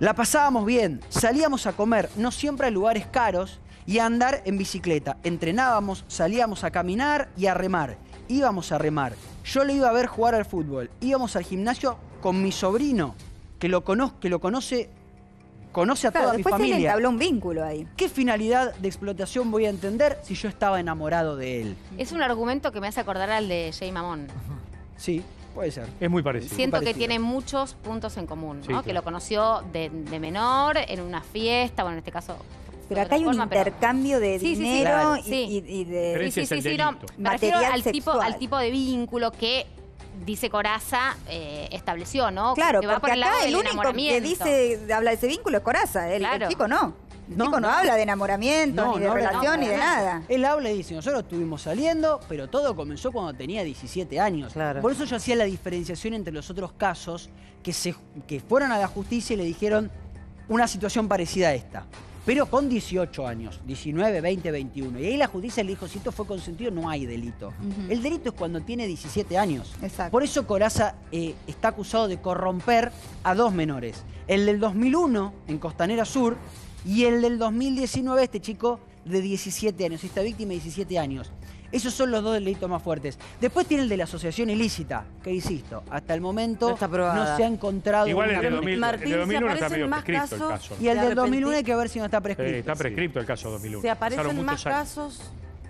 La pasábamos bien, salíamos a comer, no siempre a lugares caros, y a andar en bicicleta. Entrenábamos, salíamos a caminar y a remar. Íbamos a remar. Yo le iba a ver jugar al fútbol. Íbamos al gimnasio con mi sobrino, que lo, cono- que lo conoce, conoce a Claro, toda mi después se familia. un vínculo ahí. ¿Qué finalidad de explotación voy a entender si yo estaba enamorado de él? Es un argumento que me hace acordar al de Jay Mamón. Sí, puede ser. Es muy parecido. Siento que parecido. tiene muchos puntos en común, ¿no? Que lo conoció de, de menor, en una fiesta, bueno, en este caso. Pero acá hay un forma, pero- intercambio de Sí, sí, sí, dinero claro. y, Sí. y- y de... Sí, sí, sí, el sí, no. Me refiero al tipo, al tipo de vínculo que dice Coraza eh, estableció, ¿no? Claro, que va por porque el lado acá del el único que enamoramiento. dice, habla de ese vínculo es Coraza, el, el Claro. chico no. No, chico no, no. habla de enamoramiento, No, ni de relación, ni de nada. Él habla y dice, nosotros estuvimos saliendo, pero todo comenzó cuando tenía 17 años. Claro. Por eso yo hacía la diferenciación entre los otros casos que, se, que fueron a la justicia y le dijeron una situación parecida a esta. Pero con 18 años, 19, 20, 21. Y ahí la justicia le dijo, si esto fue consentido, no hay delito. El delito es cuando tiene 17 años. Exacto. Por eso Coraza eh, está acusado de corromper a dos menores. El del 2001 en Costanera Sur y el del 2019, este chico de 17 años, esta víctima de 17 años. Esos son los dos delitos más fuertes. Después tiene el de la asociación ilícita, que insisto, hasta el momento No está probada. no se ha encontrado Igual el una- de 2000 Martín, el de ¿se 2001 está aparecen medio más prescrito el caso. Y el ¿Te del 2001 hay que ver si no está Sí, prescrito. está sí. prescrito el caso 2001. ¿Se aparecen más casos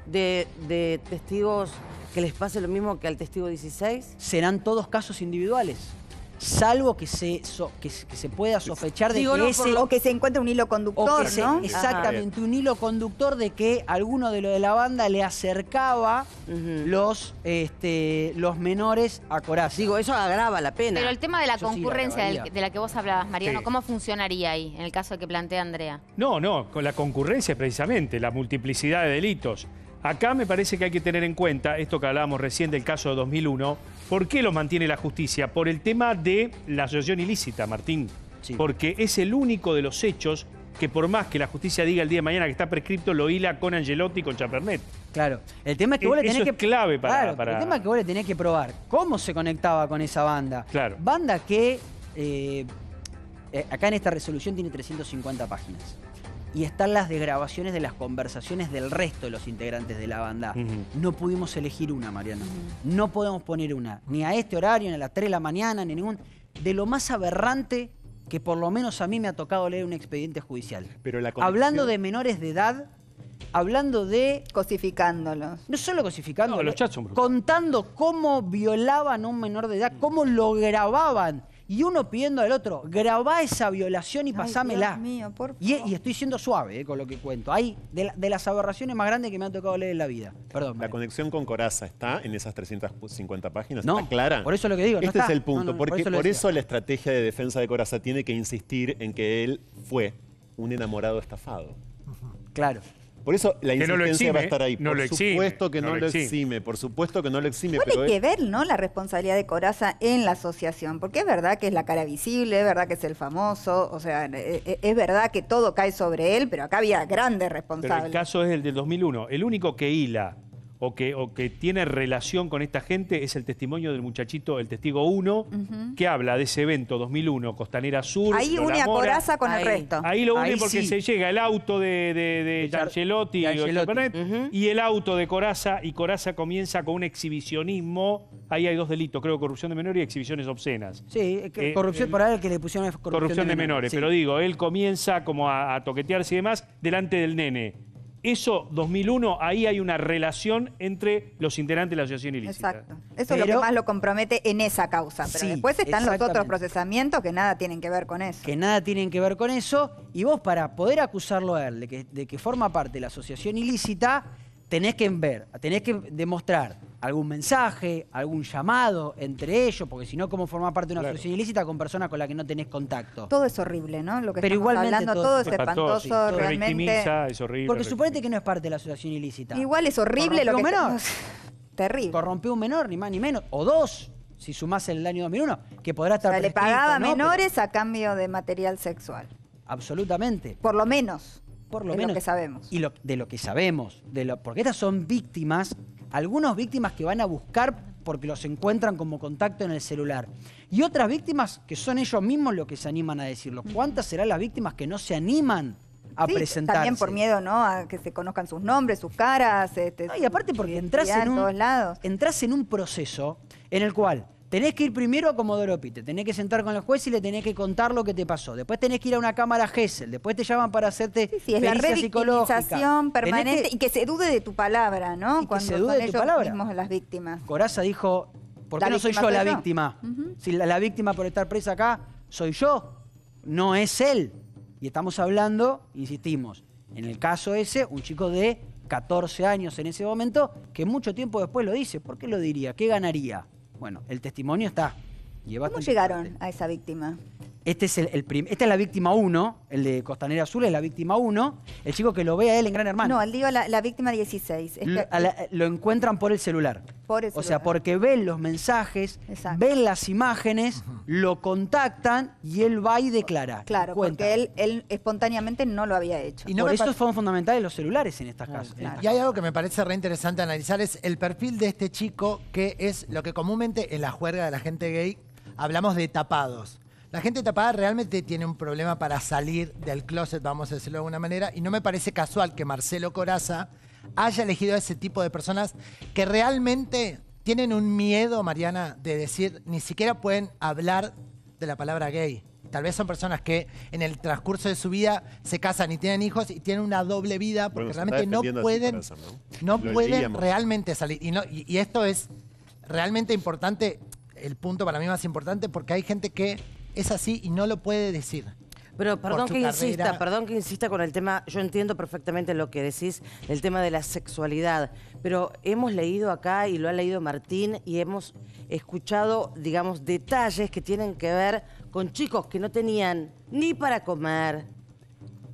de, de testigos que les pase lo mismo que al testigo 16? Serán todos casos individuales. Salvo que se, so- que, se- que se pueda sospechar de Digo, que no, ese... lo- O que se encuentre un hilo O conductor, que se- ¿no? exactamente, un hilo conductor de que alguno de lo de la banda le acercaba los, este, los menores a Coraza. Digo, eso agrava la pena. Pero el tema de la Eso sí, la concurrencia de la que vos hablabas, Mariano, Sí. ¿cómo funcionaría ahí, en el caso que plantea Andrea? No, no, con la concurrencia precisamente, la multiplicidad de delitos. Acá me parece que hay que tener en cuenta esto que hablábamos recién del caso de 2001. ¿Por qué lo mantiene la justicia? Por el tema de la asociación ilícita, Martín. Sí. Porque es el único de los hechos que por más que la justicia diga el día de mañana que está prescripto, lo hila con Angelotti y con Chapernet. Claro. El tema es que vos le Eso tenés es que. clave para- Claro, para- El tema es que vos le tenés que probar cómo se conectaba con esa banda. Claro. Banda que. eh, eh, acá en esta resolución tiene 350 páginas. Y están las desgrabaciones de las conversaciones del resto de los integrantes de la banda. No pudimos elegir una, Mariano. No podemos poner una, ni a este horario, ni a las 3 de la mañana, ni ningún... De lo más aberrante que por lo menos a mí me ha tocado leer un expediente judicial. Pero la Hablando de menores de edad, hablando de Cosificándolos. no solo cosificando, No, los chats son brutales. contando cómo violaban a un menor de edad, cómo lo grababan. Y uno pidiendo al otro, grabá esa violación y Ay, pasámela. Dios mío, por y, favor. y estoy siendo suave eh, con lo que cuento. Hay de, la- de las aberraciones más grandes que me han tocado leer en la vida. Perdón. La María. conexión con Coraza está en esas 350 páginas. No, ¿Está clara? por eso lo que digo, no Este está. es el punto. no, no, por porque eso por eso, la estrategia de defensa de Coraza tiene que insistir en que él fue un enamorado estafado. Claro. Por eso la Que no lo insistencia va a estar ahí. no por lo exime, supuesto que no no, lo lo exime. exime. por supuesto que no lo exime. Pero hay que ver, ¿no? La responsabilidad de Coraza en la asociación, porque es verdad que es la cara visible, es verdad que es el famoso, o sea, e- e- es verdad que todo cae sobre él, pero acá había grandes Pero el responsables. caso es el del 2001. El único que hila o que, o que tiene relación con esta gente es el testimonio del muchachito, el testigo 1, que habla de ese evento 2001, Costanera Sur. Ahí Lola une a Mora. Coraza con Ahí. el resto. Ahí lo une Ahí porque sí. se llega el auto de, de, de y Ujú. y el auto de Coraza, y Coraza comienza con un exhibicionismo. Ahí hay dos delitos, creo, corrupción de menores y exhibiciones obscenas. Sí, que Eh, corrupción el- por ahí el que le pusieron es corrupción, Corrupción, de, menores, sí. pero digo, él comienza como a, a toquetearse y demás delante del nene. Eso, 2001, ahí hay una relación entre los integrantes de la asociación ilícita. Exacto. Eso es lo que más lo compromete en esa causa. Pero Sí, después están los otros procesamientos que nada tienen que ver con eso. que nada tienen que ver con eso, y vos para poder acusarlo a él de que, de que forma parte de la asociación ilícita, tenés que ver, tenés que demostrar algún mensaje, algún llamado entre ellos, porque si no, ¿cómo formar parte de una Claro. asociación ilícita con personas con las que no tenés contacto? Todo es horrible, ¿no? Lo que Pero estamos igualmente hablando, todo todo, es es Espantoso, realmente. es horrible. Porque suponete que no es parte de la asociación ilícita. Igual es horrible lo que menor. Terrible. Corrompió un menor, ni más ni menos, o dos, si sumás el año 2001, que podrá O estar sea, le pagaba ¿no? Pero- menores a cambio de material sexual. absolutamente. Por lo menos. Por lo menos. lo que sabemos. Y lo- de lo que sabemos. De lo, porque estas son víctimas, algunas víctimas que van a buscar porque los encuentran como contacto en el celular. Y otras víctimas que son ellos mismos los que se animan a decirlo. ¿Cuántas serán las víctimas que no se animan a Sí, presentarse? También por miedo, ¿no? A que se conozcan sus nombres, sus caras. Este, No, y aparte porque entras en, un, todos lados. entras en un proceso en el cual tenés que ir primero a Comodoro Pi, te tenés que sentar con el juez y le tenés que contar lo que te pasó. Después tenés que ir a una cámara GESEL, después te llaman para hacerte Sí, sí, es la revictimización permanente que- y que se dude de tu palabra, ¿no? Y que Cuando se dude son de tu palabra. mismos las víctimas. Coraza dijo, ¿por qué no soy yo la yo. víctima? Si la, la víctima por estar presa acá soy yo, no es él. Y estamos hablando, insistimos, en el caso ese, un chico de 14 años en ese momento, que mucho tiempo después lo dice. ¿Por qué lo diría? ¿Qué ganaría? Bueno, el testimonio está. ¿Cómo llegaron a esa víctima? Este es el, el prim- esta es la víctima 1, el de Costanera Azul es la víctima 1, el chico que lo ve a él en Gran Hermano. No, él digo la, la víctima 16. Es Lo, la- encuentran por el celular. Por el O sea, celular. porque ven los mensajes, Exacto. ven las imágenes, lo contactan y él va y declara. Claro, cuenta. porque él, él espontáneamente no lo había hecho. Y no por eso fueron fundamentales los celulares en estas casas. claro. estas Y hay algo que me parece re interesante analizar, es el perfil de este chico, que es lo que comúnmente en la juerga de la gente gay hablamos de tapados. La gente tapada realmente tiene un problema para salir del closet, vamos a decirlo de alguna manera, y no me parece casual que Marcelo Coraza haya elegido a ese tipo de personas que realmente tienen un miedo, Mariana, de decir, ni siquiera pueden hablar de la palabra gay. Tal vez son personas que en el transcurso de su vida se casan y tienen hijos y tienen una doble vida porque Bueno, realmente no pueden, no pueden realmente salir. Y, no- y- y esto es realmente importante, el punto para mí más importante, porque hay gente que es así y no lo puede decir. Pero perdón que insista, perdón que insista con el tema, yo entiendo perfectamente lo que decís, el tema de la sexualidad, pero hemos leído acá y lo ha leído Martín y hemos escuchado, digamos, detalles que tienen que ver con chicos que no tenían ni para comer,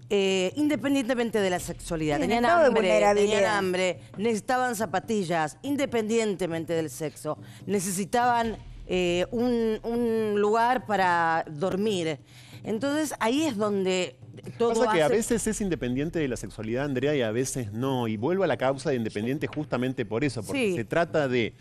eh, independientemente de la sexualidad. Tenían hambre, tenían hambre, necesitaban zapatillas, independientemente del sexo. Necesitaban eh, un, un lugar para dormir. Entonces ahí es donde todo Pasa que a hace- veces es independiente de la sexualidad, Andrea, y a veces no. Y vuelvo a la causa de independiente justamente por eso, porque Sí. se trata de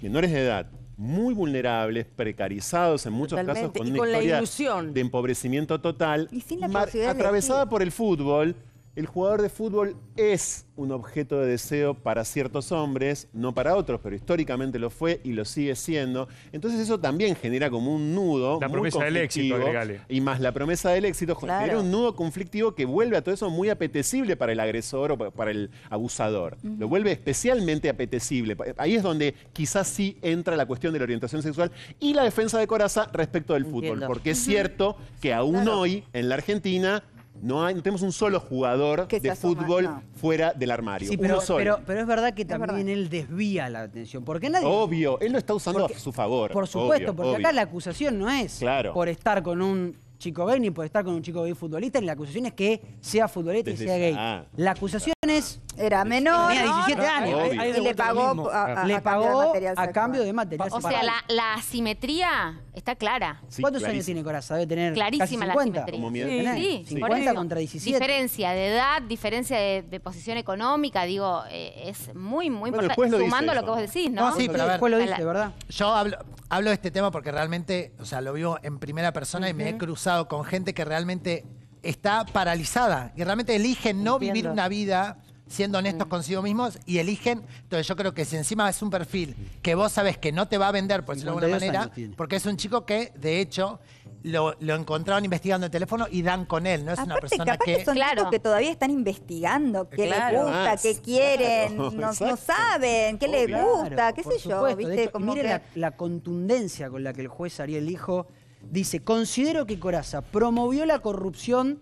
menores de edad muy vulnerables, precarizados en muchos casos con y una con la historia ilusión. de empobrecimiento total, Y sin la mar- posibilidad de atravesada por el fútbol. El jugador de fútbol es un objeto de deseo para ciertos hombres, no para otros, pero históricamente lo fue y lo sigue siendo. Entonces eso también genera como un nudo. La muy promesa del éxito, agregale. Y más la promesa del éxito Claro. genera un nudo conflictivo que vuelve a todo eso muy apetecible para el agresor o pa- para el abusador. Lo vuelve especialmente apetecible. Ahí es donde quizás sí entra la cuestión de la orientación sexual y la defensa de Coraza respecto del fútbol. Entiendo. Porque es cierto que aún hoy en la Argentina no, hay, no tenemos un solo jugador Que de asoma, fútbol no. fuera del armario. Sí, Uno pero, solo. pero, pero es verdad que también verdad. él desvía la atención. Porque nadie. Obvio, él lo está usando Porque- a su favor. Por supuesto, obvio, porque obvio. acá la acusación no es Claro. por estar con un chico gay ni por estar con un chico gay futbolista, ni la acusación es que sea futbolista y sea gay. ya. La acusación es Era menor. Tenía ¿no? 17 años. Obvio. de Y le vuelta lo pagó mismo. a, a- le a cambio de pagó material a sexual. cambio de material O sea, sexual. la, la asimetría está clara. Sí, ¿Cuántos años clarísimo. tiene Coraza? Debe tener Clarísima casi la 50. asimetría. Como Sí, Tenés sí, por 50 eso. contra 17. Diferencia de edad, diferencia de, de posición económica, digo, eh, es muy, muy Bueno, importante. lo dice Sumando lo eso. que vos decís, ¿no? No, sí, pero a ver. Después lo La- dice, ¿verdad? Yo hablo, hablo de este tema porque realmente, o sea, lo vivo en primera persona y me he cruzado con gente que realmente está paralizada y realmente eligen no vivir Entiendo. una vida siendo honestos consigo mismos y eligen, entonces yo creo que si encima es un perfil que vos sabés que no te va a vender, por decirlo de alguna 52 manera, porque es un chico que, de hecho, lo, lo encontraron investigando el teléfono y dan con él, no es una persona capaz que, que... son Claro. que todavía están investigando qué Claro. les gusta, Ah, qué quieren, claro, no, saben, qué les gusta, qué por sé yo, supuesto. ¿viste? hecho, y Como mire que- la, la contundencia con la que el juez Ariel dijo. Dice, considero que Coraza promovió la corrupción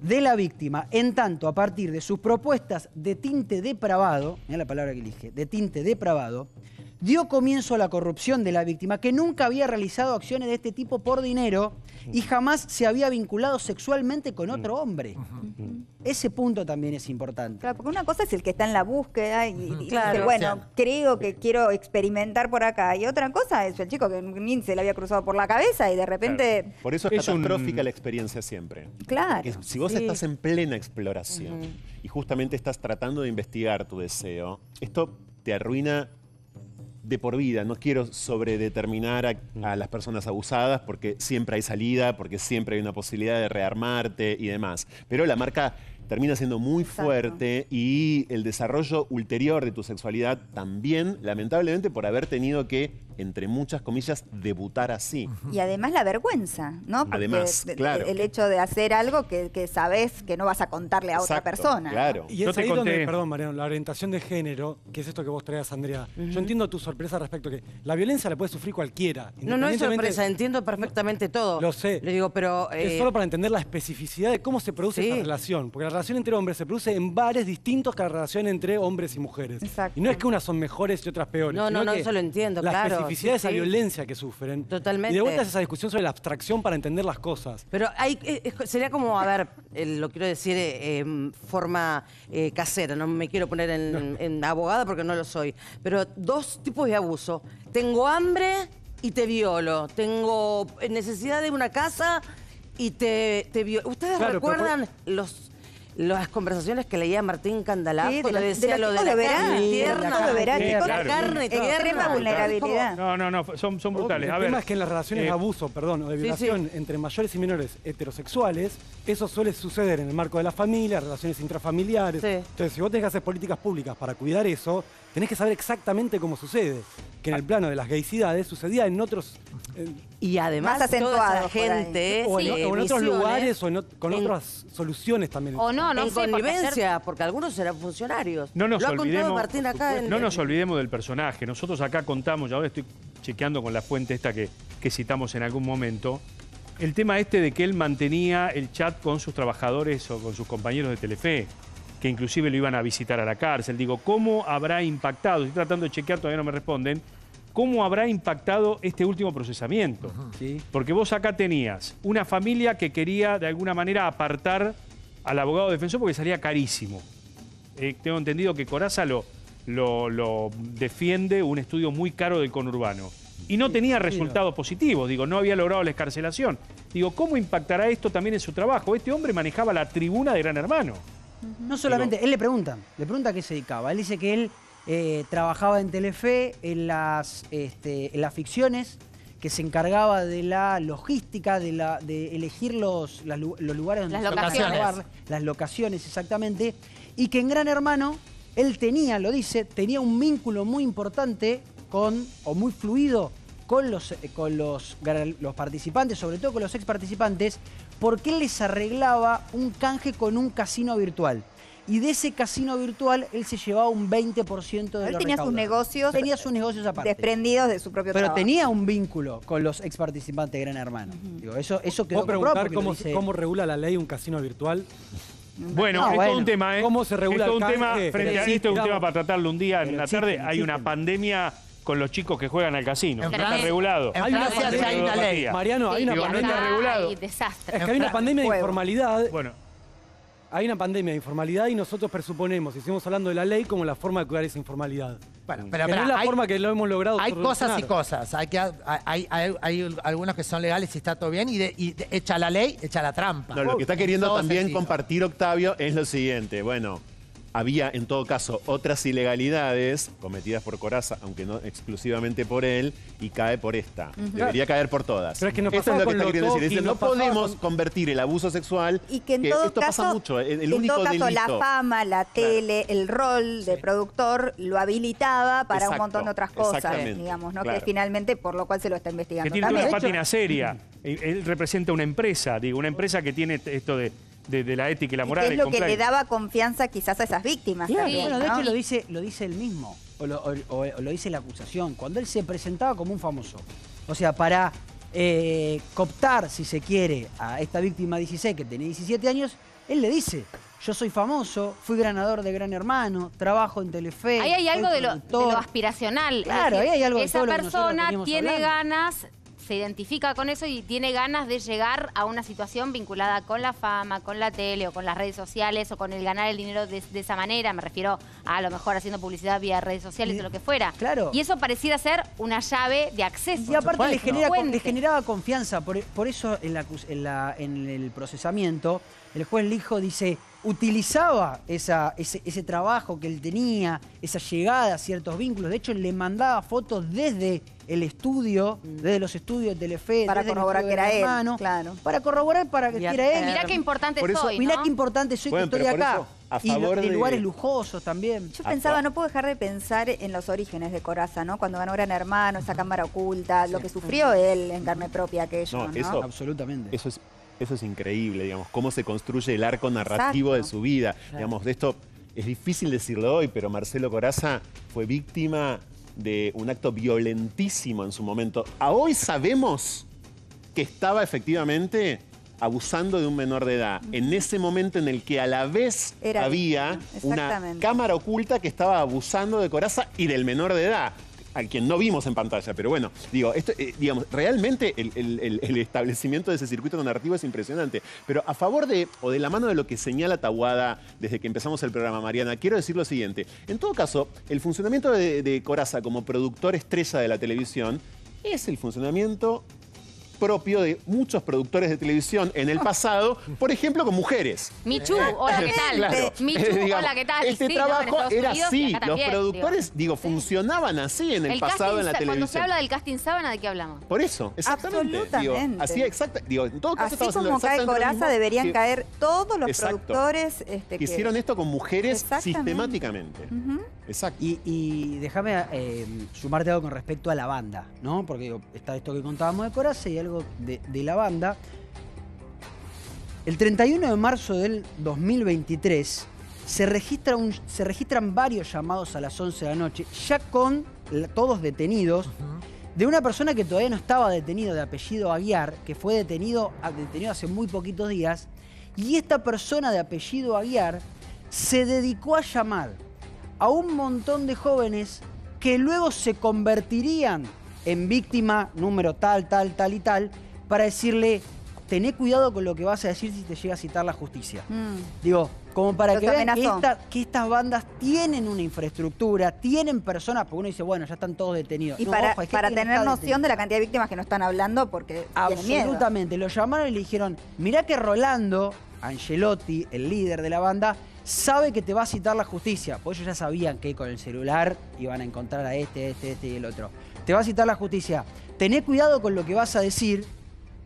de la víctima, en tanto a partir de sus propuestas de tinte depravado, mira la palabra que elige, de tinte depravado, dio comienzo a la corrupción de la víctima, que nunca había realizado acciones de este tipo por dinero y jamás se había vinculado sexualmente con otro hombre. Ese punto también es importante. Claro, porque una cosa es el que está en la búsqueda y, y dice, bueno, Sí. creo que quiero experimentar por acá. Y otra cosa es el chico que ni se le había cruzado por la cabeza y de repente, Por eso es, Es un- catastrófica la experiencia siempre. claro. Si vos Sí. estás en plena exploración y justamente estás tratando de investigar tu deseo, esto te arruina de por vida. No quiero sobredeterminar a, a las personas abusadas porque siempre hay salida, porque siempre hay una posibilidad de rearmarte y demás. Pero la marca termina siendo muy Exacto. fuerte y el desarrollo ulterior de tu sexualidad también, lamentablemente, por haber tenido que, entre muchas comillas, debutar así. Y además la vergüenza, ¿no? Porque Además, de- de- claro. el hecho de hacer algo que, que sabes que no vas a contarle a otra persona. ¿no? Claro. Y Yo es te ahí conté- donde, perdón Mariano, la orientación de género, que es esto que vos traías, Andrea. Yo entiendo tu sorpresa respecto a que la violencia la puede sufrir cualquiera. No, no es sorpresa, entiendo perfectamente todo. Lo sé. Le digo, pero... Es eh, solo para entender la especificidad de cómo se produce Sí. esa relación. Porque la relación entre hombres se produce en bares distintos que la relación entre hombres y mujeres. Exacto. Y no es que unas son mejores y otras peores. No, no, no, que eso lo entiendo, La claro. Especificidad de esa Sí, violencia que sufren. Totalmente. Y de vuelta es esa discusión sobre la abstracción para entender las cosas. Pero hay, eh, es- sería como, a ver, eh, lo quiero decir eh, en forma eh, casera, no me quiero poner en, en abogada porque no lo soy, pero dos tipos de abuso. Tengo hambre y te violo. Tengo necesidad de una casa y te, te violo. ¿Ustedes Claro, pero recuerdan los... Las conversaciones que leía Martín Candalá Sí, de cuando los- decía de lo de la de verano, carne de tierna, de de- carne Extrema vulnerabilidad. No, no, no, son, son brutales. El A ver, tema es que en las relaciones eh, de abuso, perdón, o de sí, violación entre mayores y menores heterosexuales, eso suele suceder en el marco de la familia, relaciones intrafamiliares. Entonces, si vos tenés que hacer políticas públicas para cuidar eso, tenés que saber exactamente cómo sucede. Que en el plano de las gaycidades sucedía en otros... en- Y además Más ahí. gente o en, de o en otros lugares o en con en- otras soluciones también. O no, no en sé, porque ayer- connivencia, porque algunos eran funcionarios. No nos Lo ha contado olvidemos, Martín acá en- no nos olvidemos del personaje. Nosotros acá contamos, y ahora estoy chequeando con la fuente esta que, que citamos en algún momento, el tema este de que él mantenía el chat con sus trabajadores o con sus compañeros de Telefe, que inclusive lo iban a visitar a la cárcel. Digo, ¿cómo habrá impactado? Estoy tratando de chequear, todavía no me responden. ¿Cómo habrá impactado este último procesamiento? ¿sí? Porque vos acá tenías una familia que quería de alguna manera apartar al abogado defensor porque salía carísimo. Eh, tengo entendido que Coraza lo, lo, lo defiende un estudio muy caro del conurbano. Y no tenía resultados positivos, digo, no había logrado la escarcelación. Digo, ¿cómo impactará esto también en su trabajo? Este hombre manejaba la tribuna de Gran Hermano. No solamente, él le pregunta, le pregunta a qué se dedicaba. Él dice que él eh, trabajaba en Telefe en las, este, en las ficciones, que se encargaba de la logística, de, la, de elegir los, las los lugares donde Las se locaciones. grabar, las locaciones exactamente, y que en Gran Hermano él tenía, lo dice, tenía un vínculo muy importante con, o muy fluido con los, eh, con los, los participantes, sobre todo con los ex participantes, porque él les arreglaba un canje con un casino virtual. Y de ese casino virtual él se llevaba un 20% de Él lo tenía sus negocios Tenía sus negocios aparte. desprendidos de su propio Pero trabajo. tenía un vínculo con los ex participantes de Gran Hermano. Digo, eso, eso quedó ¿Puedo comprobado preguntar cómo, dice- cómo regula la ley un casino virtual? Bueno, No, es bueno. todo un tema, ¿eh? ¿Cómo se regula Es todo el un tema, frente Pero a esto es un tema para tratarlo un día en la tarde. Hay una pandemia con los chicos que juegan al casino. En No está regulado. en Hay una Francia pandemia- ya hay una ley. ludopatía. Mariano, hay una no pandemia. regulado. Desastre. Es que hay una pandemia de informalidad. Bueno, Hay una pandemia de informalidad y nosotros presuponemos, y seguimos hablando de la ley, como la forma de cuidar esa informalidad. Bueno, Que pero, no pará, es la hay, forma que lo hemos logrado. hay cosas y cosas. Hay, que, hay, hay, hay algunos que son legales y está todo bien. Y, de, y de- echa la ley, echa la trampa. No, lo que está queriendo también sencillo. compartir Octavio es lo siguiente. Bueno, había en todo caso otras ilegalidades cometidas por Coraza, aunque no exclusivamente por él, y cae por esta. Debería caer por todas. Pero es que nos Eso es pasaba lo que con está lo queriendo decir. Toki, Dice, no podemos con- convertir el abuso sexual, Y que en todo esto caso, pasa mucho. El, el en único todo caso la fama, la tele, el rol de productor lo habilitaba para un montón de otras cosas, digamos, ¿no? claro. Que finalmente por lo cual se lo está que investigando tiene una pátina seria. Él representa una empresa, digo, una empresa que tiene esto de, de- de la ética y la Y moral. que es lo que le daba confianza quizás a esas víctimas Claro, también, bueno, de ¿no? hecho lo dice, lo dice él mismo, o lo, o- o- o lo dice la acusación, cuando él se presentaba como un famoso. O sea, para eh, cooptar, si se quiere, a esta víctima 16 que tenía 17 años, él le dice, yo soy famoso, fui ganador de Gran Hermano, trabajo en Telefe. Ahí hay algo de lo, de productor". lo aspiracional. Claro, decir, ahí hay algo de Esa todo lo que persona tiene hablando. ganas, se identifica con eso y tiene ganas de llegar a una situación vinculada con la fama, con la tele o con las redes sociales o con el ganar el dinero de, de esa manera. Me refiero a, a lo mejor haciendo publicidad vía redes sociales Y- o lo que fuera. claro. Y eso pareciera ser una llave de acceso. Y aparte le, genera, le generaba confianza. Por, por eso en, la en, la- en el procesamiento, el juez Lijo dice, utilizaba esa, ese, ese trabajo que él tenía, esa llegada, ciertos vínculos. De hecho, le mandaba fotos desde el estudio, desde los estudios de Telefe, Para desde corroborar que era él, Hermano, claro. Para corroborar para que a- era él. Mirá qué importante eso- soy, Mirá ¿no? qué importante soy Bueno, que estoy acá. eso, a y favor de de- lugares lujosos también. Yo pensaba, no puedo dejar de pensar en los orígenes de Coraza, ¿no? Cuando ganó Gran Hermano, esa cámara oculta, lo que sufrió él en carne propia aquello, No, ¿no? eso- Absolutamente. Eso es, eso es increíble, digamos, cómo se construye el arco narrativo Exacto. de su vida. Digamos, de esto es difícil decirlo hoy, pero Marcelo Coraza fue víctima de un acto violentísimo en su momento. A hoy sabemos que estaba efectivamente abusando de un menor de edad, en ese momento en el que a la vez Era había una cámara oculta que estaba abusando de Coraza y del menor de edad, al quien no vimos en pantalla. Pero bueno, digo, eh, digamos, realmente el establecimiento de ese circuito narrativo es impresionante. Pero a favor de, o de la mano de lo que señala Tahuada desde que empezamos el programa, Mariana, quiero decir lo siguiente. En todo caso, el funcionamiento de, de Coraza como productor estrella de la televisión es el funcionamiento propio de muchos productores de televisión en el pasado, por ejemplo, con mujeres. Michu, hola, ¿qué tal? Claro. Michu, Eh, digamos, hola, ¿qué tal? Este trabajo era así. Los también, productores, digo, funcionaban así en el, El pasado casting en la televisión. Cuando se habla del casting sábana, ¿de qué hablamos? Por eso, exactamente. Digo, Absolutamente. así exacta, digo, en todo caso Así estamos haciendo como cae Coraza, deberían que- caer todos los Exacto. productores este, que hicieron esto con mujeres sistemáticamente. Exacto. Y, y déjame eh, sumarte algo con respecto a la banda, ¿no? Porque digo, está esto que contábamos de Coraza y algo de, de la banda. El 31 de marzo del 2023 se, registra un- se registran varios llamados a las 11 de la noche, ya con la- todos detenidos, de una persona que todavía no estaba detenido, de apellido Aguiar, que fue detenido, a- detenido hace muy poquitos días, y esta persona de apellido Aguiar se dedicó a llamar a un montón de jóvenes que luego se convertirían en víctima número tal, tal, tal y tal, para decirle, tené cuidado con lo que vas a decir si te llega a citar la justicia. Mm. Digo, como para Los que vean que, esta- que estas bandas tienen una infraestructura, tienen personas, porque uno dice, bueno, ya están todos detenidos. Y No, para, ojo, que tener noción de la cantidad de víctimas que no están hablando porque. Absolutamente. Lo llamaron y le dijeron, mirá que Rolando Angelotti, el líder de la banda, sabe que te va a citar la justicia, porque ellos ya sabían que con el celular iban a encontrar a este, este, este y el otro. Te va a citar la justicia. Tené cuidado con lo que vas a decir,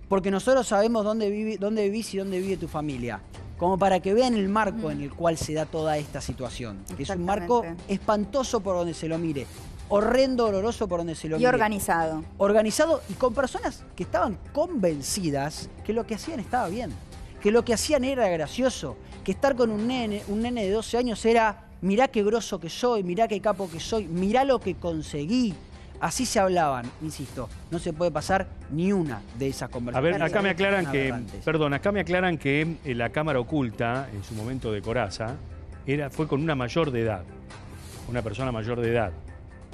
porque nosotros sabemos dónde, dónde vivís y dónde vive tu familia. Como para que vean el marco en el cual se da toda esta situación. Que es un marco espantoso por donde se lo mire, horrendo, doloroso por donde se lo Y mire organizado. organizado y con personas que estaban convencidas que lo que hacían estaba bien, que lo que hacían era gracioso, que estar con un nene, un nene de 12 años era, mirá qué grosso que soy, mirá qué capo que soy, mirá lo que conseguí. Así se hablaban, insisto, no se puede pasar ni una de esas A conversaciones. ver, acá me aclaran que, perdón, acá me aclaran que eh, la cámara oculta, en su momento de Coraza, era, fue con una mayor de edad, una persona mayor de edad,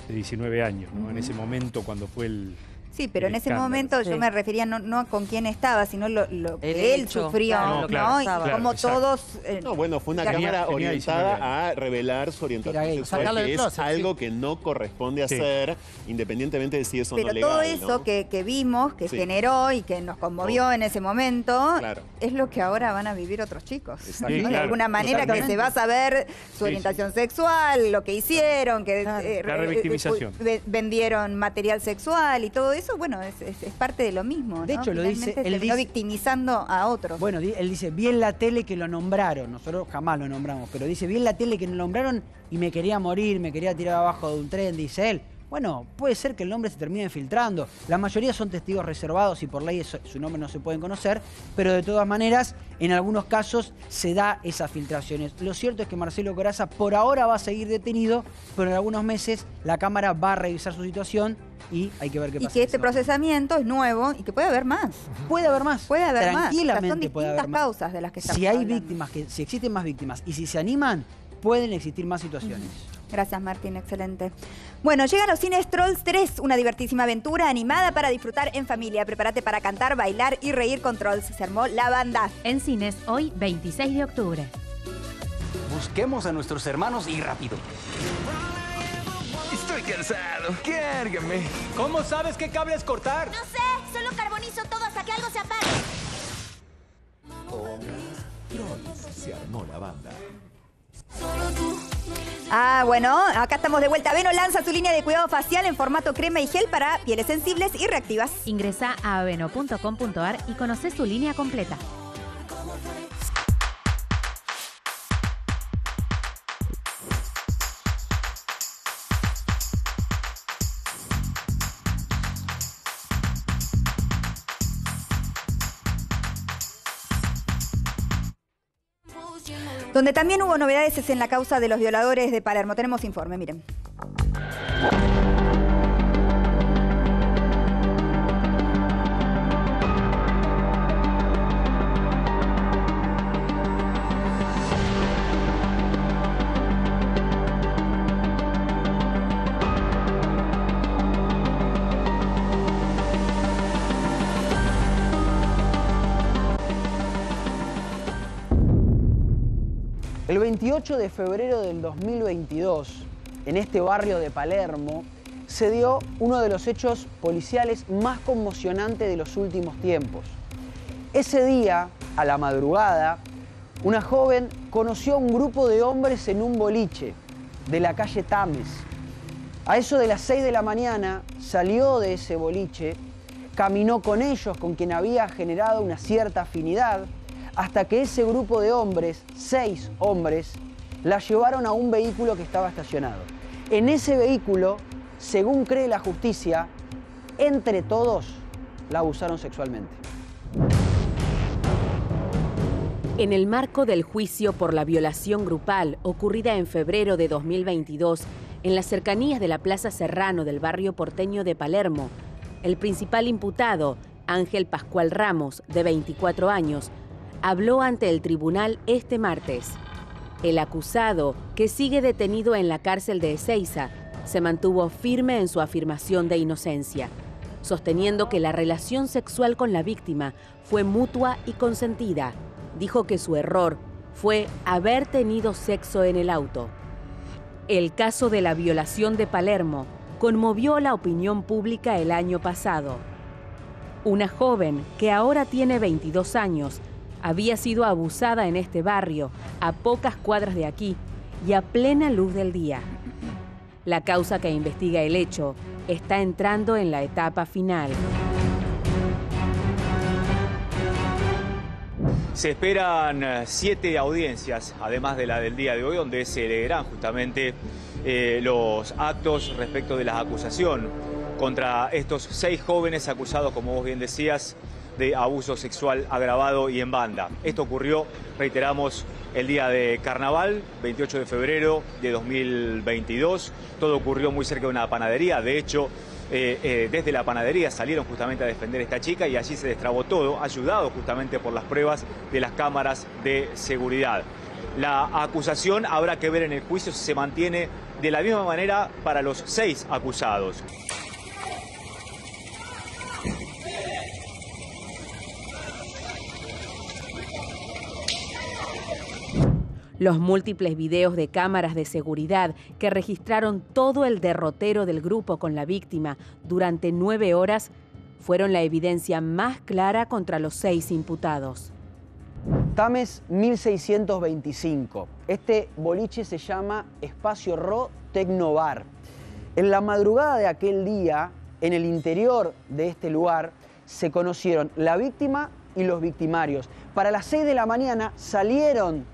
de 19 años, ¿no? En ese momento cuando fue el... Sí, pero en ese escándalo. momento yo me refería no, no a con quién estaba, sino lo, lo que él hecho, sufrió, claro, ¿no? y Claro, como exacto. todos... eh, No, bueno, fue una Tenía- cámara tenía 19 orientada a revelar su orientación gay. sexual, que es closet, algo sí. que no corresponde Sí. hacer, independientemente de si es o pero no legal. todo eso ¿no? que, que vimos, que Sí. generó y que nos conmovió en ese momento, Claro. es lo que ahora van a vivir otros chicos. De alguna manera que se va a saber su Sí, orientación sexual, lo que hicieron, que eh, La re- revictimización. ve- vendieron material sexual y todo eso, bueno, es, es- es parte de lo mismo. De ¿no? hecho, lo dice- él dice- victimizando a otros. Bueno, él dice, vi en la tele que lo nombraron, nosotros jamás lo nombramos, pero dice, vi en la tele que lo nombraron y me quería morir, me quería tirar abajo de un tren, dice él. Bueno, puede ser que el nombre se termine filtrando. La mayoría son testigos reservados y por ley su nombre no se pueden conocer, pero de todas maneras, en algunos casos se da esas filtraciones. Lo cierto es que Marcelo Coraza por ahora va a seguir detenido, pero en algunos meses la Cámara va a revisar su situación y hay que ver qué y pasa. que en este procesamiento es nuevo y que puede haber más. Puede haber más. Puede haber más. Tranquilamente son puede haber más. causas de las que estamos Si hay hablando. víctimas, que, si existen más víctimas y si se animan, pueden existir más situaciones. Gracias, Martín, excelente. Bueno, llegan los cines Trolls 3, una divertísima aventura animada para disfrutar en familia. Prepárate para cantar, bailar y reír con Trolls. Se armó la banda. En cines hoy 26 de octubre. Busquemos a nuestros hermanos y rápido. Estoy cansado. Cárgame. ¿Cómo sabes qué cables cortar? No sé, solo carbonizo todo hasta que algo se apague. Se armó la banda. Ah, bueno, acá estamos de vuelta. Veno lanza su línea de cuidado facial en formato crema y gel para pieles sensibles y reactivas. Ingresa a aveno.com.ar y conoce su línea completa. Donde también hubo novedades es en la causa de los violadores de Palermo. Tenemos informe, miren. 28 de febrero del 2022, en este barrio de Palermo, se dio uno de los hechos policiales más conmocionantes de los últimos tiempos. Ese día, a la madrugada, una joven conoció a un grupo de hombres en un boliche de la calle Tames. A eso de las 6 de la mañana salió de ese boliche, caminó con ellos, con quien había generado una cierta afinidad, hasta que ese grupo de hombres, seis hombres, la llevaron a un vehículo que estaba estacionado. En ese vehículo, según cree la justicia, entre todos la abusaron sexualmente. En el marco del juicio por la violación grupal ocurrida en febrero de 2022 en las cercanías de la Plaza Serrano del barrio porteño de Palermo, el principal imputado, Ángel Pascual Ramos, de 24 años, habló ante el tribunal este martes. El acusado, que sigue detenido en la cárcel de Ezeiza, se mantuvo firme en su afirmación de inocencia, sosteniendo que la relación sexual con la víctima fue mutua y consentida. Dijo que su error fue haber tenido sexo en el auto. El caso de la violación de Palermo conmovió la opinión pública el año pasado. Una joven que ahora tiene 22 años Había sido abusada en este barrio, a pocas cuadras de aquí y a plena luz del día. La causa que investiga el hecho está entrando en la etapa final. Se esperan eh, siete audiencias, además de la del día de hoy, donde se leerán justamente eh, los actos respecto de la acusación contra estos seis jóvenes acusados, como vos bien decías, de abuso sexual agravado y en banda. Esto ocurrió, reiteramos, el día de carnaval, 28 de febrero de 2022. Todo ocurrió muy cerca de una panadería. De hecho, eh, eh, desde la panadería salieron justamente a defender a esta chica y allí se destrabó todo, ayudado justamente por las pruebas de las cámaras de seguridad. La acusación habrá que ver en el juicio si se mantiene de la misma manera para los seis acusados. Los múltiples videos de cámaras de seguridad que registraron todo el derrotero del grupo con la víctima durante nueve horas fueron la evidencia más clara contra los seis imputados. Tames 1625. Este boliche se llama Espacio Ro Tecnobar. En la madrugada de aquel día, en el interior de este lugar, se conocieron la víctima y los victimarios. Para las 6 de la mañana salieron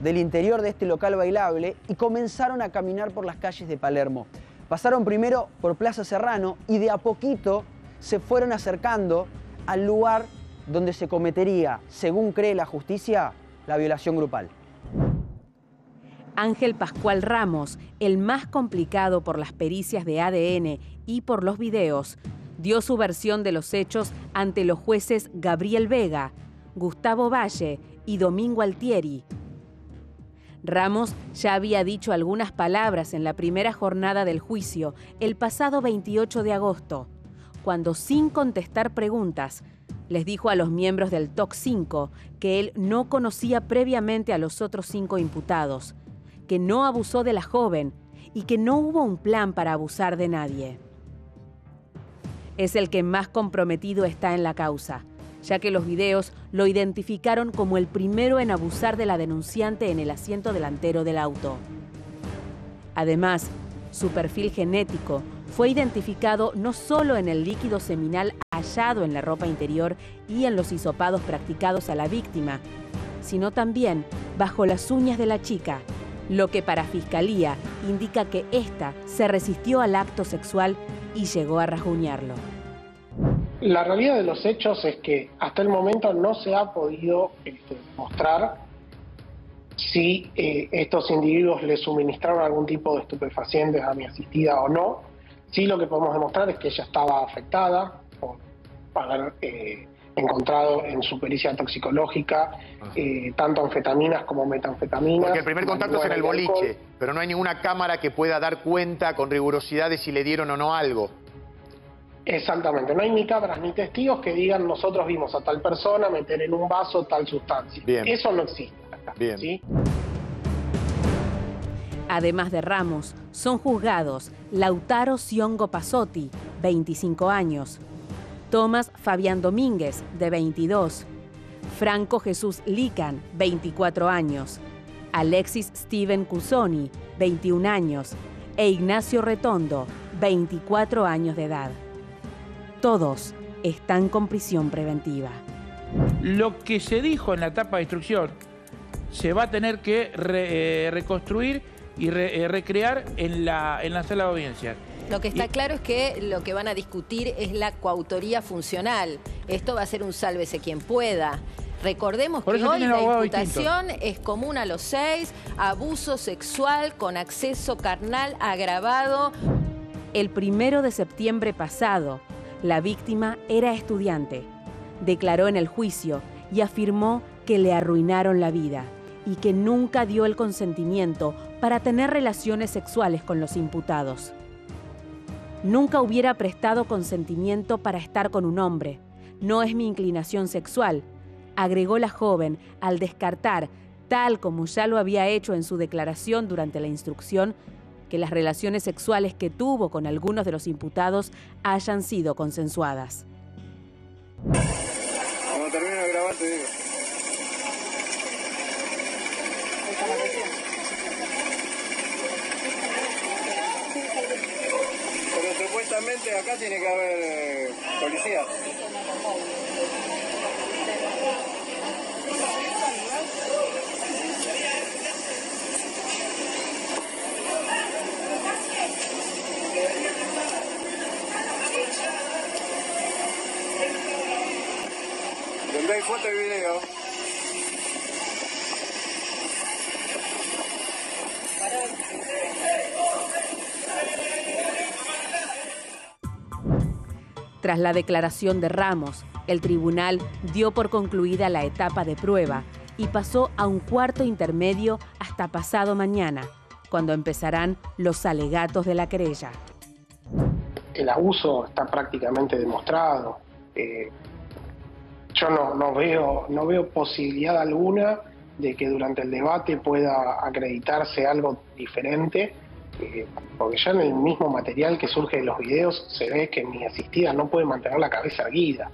del interior de este local bailable y comenzaron a caminar por las calles de Palermo. Pasaron primero por Plaza Serrano y de a poquito se fueron acercando al lugar donde se cometería, según cree la justicia, la violación grupal. Ángel Pascual Ramos, el más complicado por las pericias de ADN y por los videos, dio su versión de los hechos ante los jueces Gabriel Vega, Gustavo Valle y Domingo Altieri, Ramos ya había dicho algunas palabras en la primera jornada del juicio, el pasado 28 de agosto, cuando sin contestar preguntas, les dijo a los miembros del TOC 5 que él no conocía previamente a los otros cinco imputados, que no abusó de la joven y que no hubo un plan para abusar de nadie. Es el que más comprometido está en la causa ya que los videos lo identificaron como el primero en abusar de la denunciante en el asiento delantero del auto. Además, su perfil genético fue identificado no solo en el líquido seminal hallado en la ropa interior y en los hisopados practicados a la víctima, sino también bajo las uñas de la chica, lo que para Fiscalía indica que ésta se resistió al acto sexual y llegó a rasguñarlo. La realidad de los hechos es que hasta el momento no se ha podido este, mostrar si eh, estos individuos le suministraron algún tipo de estupefacientes a mi asistida o no. Sí lo que podemos demostrar es que ella estaba afectada por haber eh, encontrado en su pericia toxicológica eh, tanto anfetaminas como metanfetaminas. Porque el primer contacto es en el boliche, pero no hay ninguna cámara que pueda dar cuenta con rigurosidad de si le dieron o no algo. Exactamente, no hay ni cámaras ni testigos que digan nosotros vimos a tal persona meter en un vaso tal sustancia. Eso no existe acá. Bien. Además de Ramos, son juzgados Lautaro Siongo Pasotti, 25 años, Tomás Fabián Domínguez, de 22, Franco Jesús Lican, 24 años, Alexis Steven Cusoni, 21 años, e Ignacio Retondo, 24 años de edad todos están con prisión preventiva. Lo que se dijo en la etapa de instrucción se va a tener que eh, reconstruir y eh, recrear en la, en la sala de audiencia. Lo que está claro es que lo que van a discutir es la coautoría funcional. Esto va a ser un sálvese quien pueda. Recordemos que hoy la imputación es común a los seis, abuso sexual con acceso carnal agravado. El primero de septiembre pasado, la víctima era estudiante. Declaró en el juicio y afirmó que le arruinaron la vida y que nunca dio el consentimiento para tener relaciones sexuales con los imputados. Nunca hubiera prestado consentimiento para estar con un hombre. No es mi inclinación sexual, agregó la joven al descartar, tal como ya lo había hecho en su declaración durante la instrucción, que las relaciones sexuales que tuvo con algunos de los imputados hayan sido consensuadas. Cuando termine de grabar, te digo. Pero supuestamente acá tiene que haber eh, policía. Hay foto y video. Tras la declaración de Ramos, el tribunal dio por concluida la etapa de prueba y pasó a un cuarto intermedio hasta pasado mañana, cuando empezarán los alegatos de la querella. El abuso está prácticamente demostrado. Eh, yo no, no, veo, no veo posibilidad alguna de que durante el debate pueda acreditarse algo diferente eh, porque ya en el mismo material que surge de los videos se ve que mi asistida no puede mantener la cabeza erguida.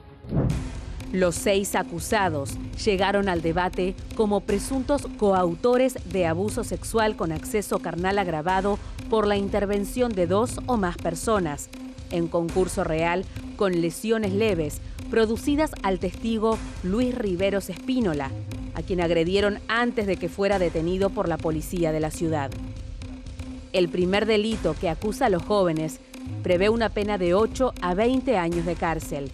Los seis acusados llegaron al debate como presuntos coautores de abuso sexual con acceso carnal agravado por la intervención de dos o más personas, en concurso real con lesiones leves producidas al testigo Luis Riveros Espínola, a quien agredieron antes de que fuera detenido por la policía de la ciudad. El primer delito que acusa a los jóvenes prevé una pena de 8 a 20 años de cárcel,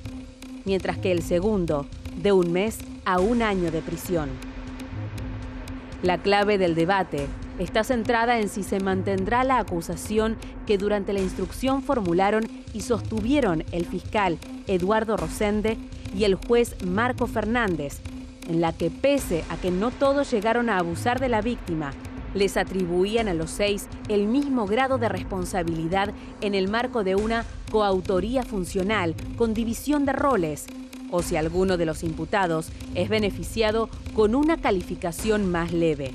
mientras que el segundo de un mes a un año de prisión. La clave del debate está centrada en si se mantendrá la acusación que durante la instrucción formularon y sostuvieron el fiscal Eduardo Rosende y el juez Marco Fernández, en la que pese a que no todos llegaron a abusar de la víctima, les atribuían a los seis el mismo grado de responsabilidad en el marco de una coautoría funcional con división de roles, o si alguno de los imputados es beneficiado con una calificación más leve.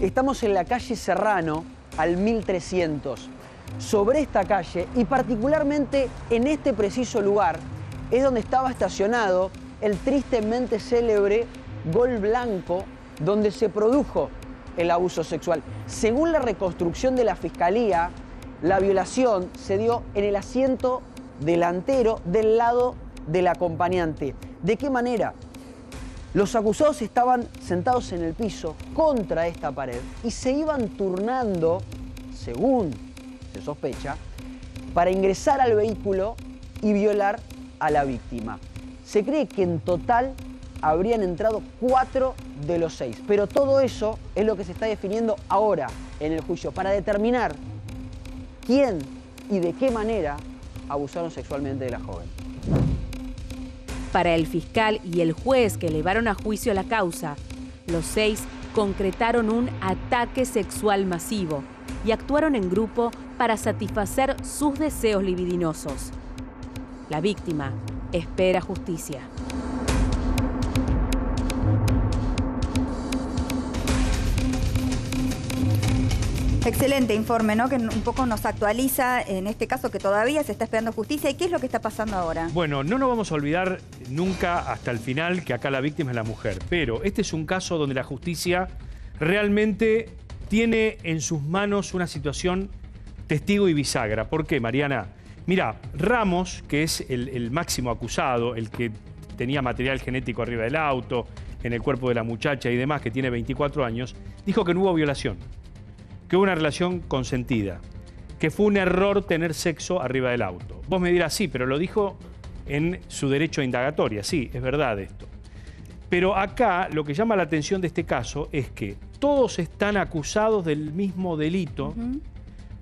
Estamos en la calle Serrano, al 1300. Sobre esta calle, y particularmente en este preciso lugar, es donde estaba estacionado el tristemente célebre Gol Blanco, donde se produjo el abuso sexual. Según la reconstrucción de la Fiscalía, la violación se dio en el asiento delantero del lado del acompañante. ¿De qué manera? Los acusados estaban sentados en el piso contra esta pared y se iban turnando, según se sospecha, para ingresar al vehículo y violar a la víctima. Se cree que en total habrían entrado cuatro de los seis, pero todo eso es lo que se está definiendo ahora en el juicio para determinar quién y de qué manera abusaron sexualmente de la joven. Para el fiscal y el juez que elevaron a juicio la causa, los seis concretaron un ataque sexual masivo y actuaron en grupo para satisfacer sus deseos libidinosos. La víctima espera justicia. Excelente informe, ¿no? Que un poco nos actualiza en este caso que todavía se está esperando justicia. ¿Y qué es lo que está pasando ahora? Bueno, no nos vamos a olvidar nunca hasta el final que acá la víctima es la mujer. Pero este es un caso donde la justicia realmente tiene en sus manos una situación testigo y bisagra. ¿Por qué, Mariana? Mira, Ramos, que es el, el máximo acusado, el que tenía material genético arriba del auto, en el cuerpo de la muchacha y demás, que tiene 24 años, dijo que no hubo violación que hubo una relación consentida, que fue un error tener sexo arriba del auto. Vos me dirás, sí, pero lo dijo en su derecho a indagatoria, sí, es verdad esto. Pero acá lo que llama la atención de este caso es que todos están acusados del mismo delito,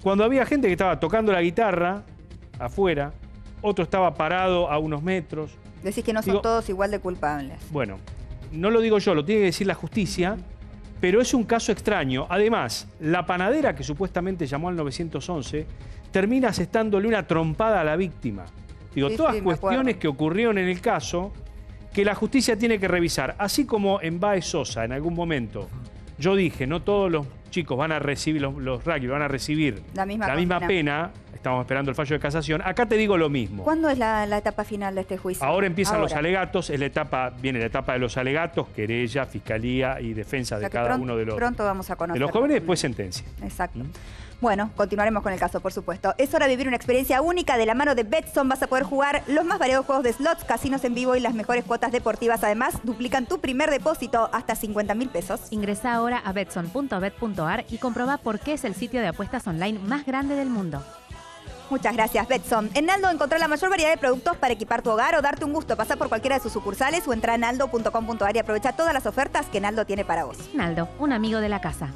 cuando había gente que estaba tocando la guitarra afuera, otro estaba parado a unos metros. Decís que no son todos igual de culpables. Bueno, no lo digo yo, lo tiene que decir la justicia, pero es un caso extraño. Además, la panadera que supuestamente llamó al 911 termina asestándole una trompada a la víctima. Digo, todas cuestiones que ocurrieron en el caso que la justicia tiene que revisar. Así como en Baez Sosa, en algún momento, yo dije, no todos los chicos van a recibir, los, los rugby van a recibir La misma pena. Estamos esperando el fallo de casación, acá te digo lo mismo. ¿Cuándo es la, la etapa final de este juicio? Ahora empiezan los alegatos, es la etapa, viene la etapa de los alegatos, querella, fiscalía y defensa O sea de cada pronto- uno de los, Pronto vamos a de conocer. los jóvenes, después sentencia. Exacto. Bueno, continuaremos con el caso, por supuesto. Es hora de vivir una experiencia única. De la mano de Betson vas a poder jugar los más variados juegos de slots, casinos en vivo y las mejores cuotas deportivas. Además, duplican tu primer depósito hasta 50 mil pesos. Ingresa ahora a betson.bet.ar y comproba por qué es el sitio de apuestas online más grande del mundo. Muchas gracias, Betson. En Naldo encontrá la mayor variedad de productos para equipar tu hogar o darte un gusto. Pasa por cualquiera de sus sucursales o entra a naldo.com.ar y aprovecha todas las ofertas que Naldo tiene para vos. Naldo, un amigo de la casa.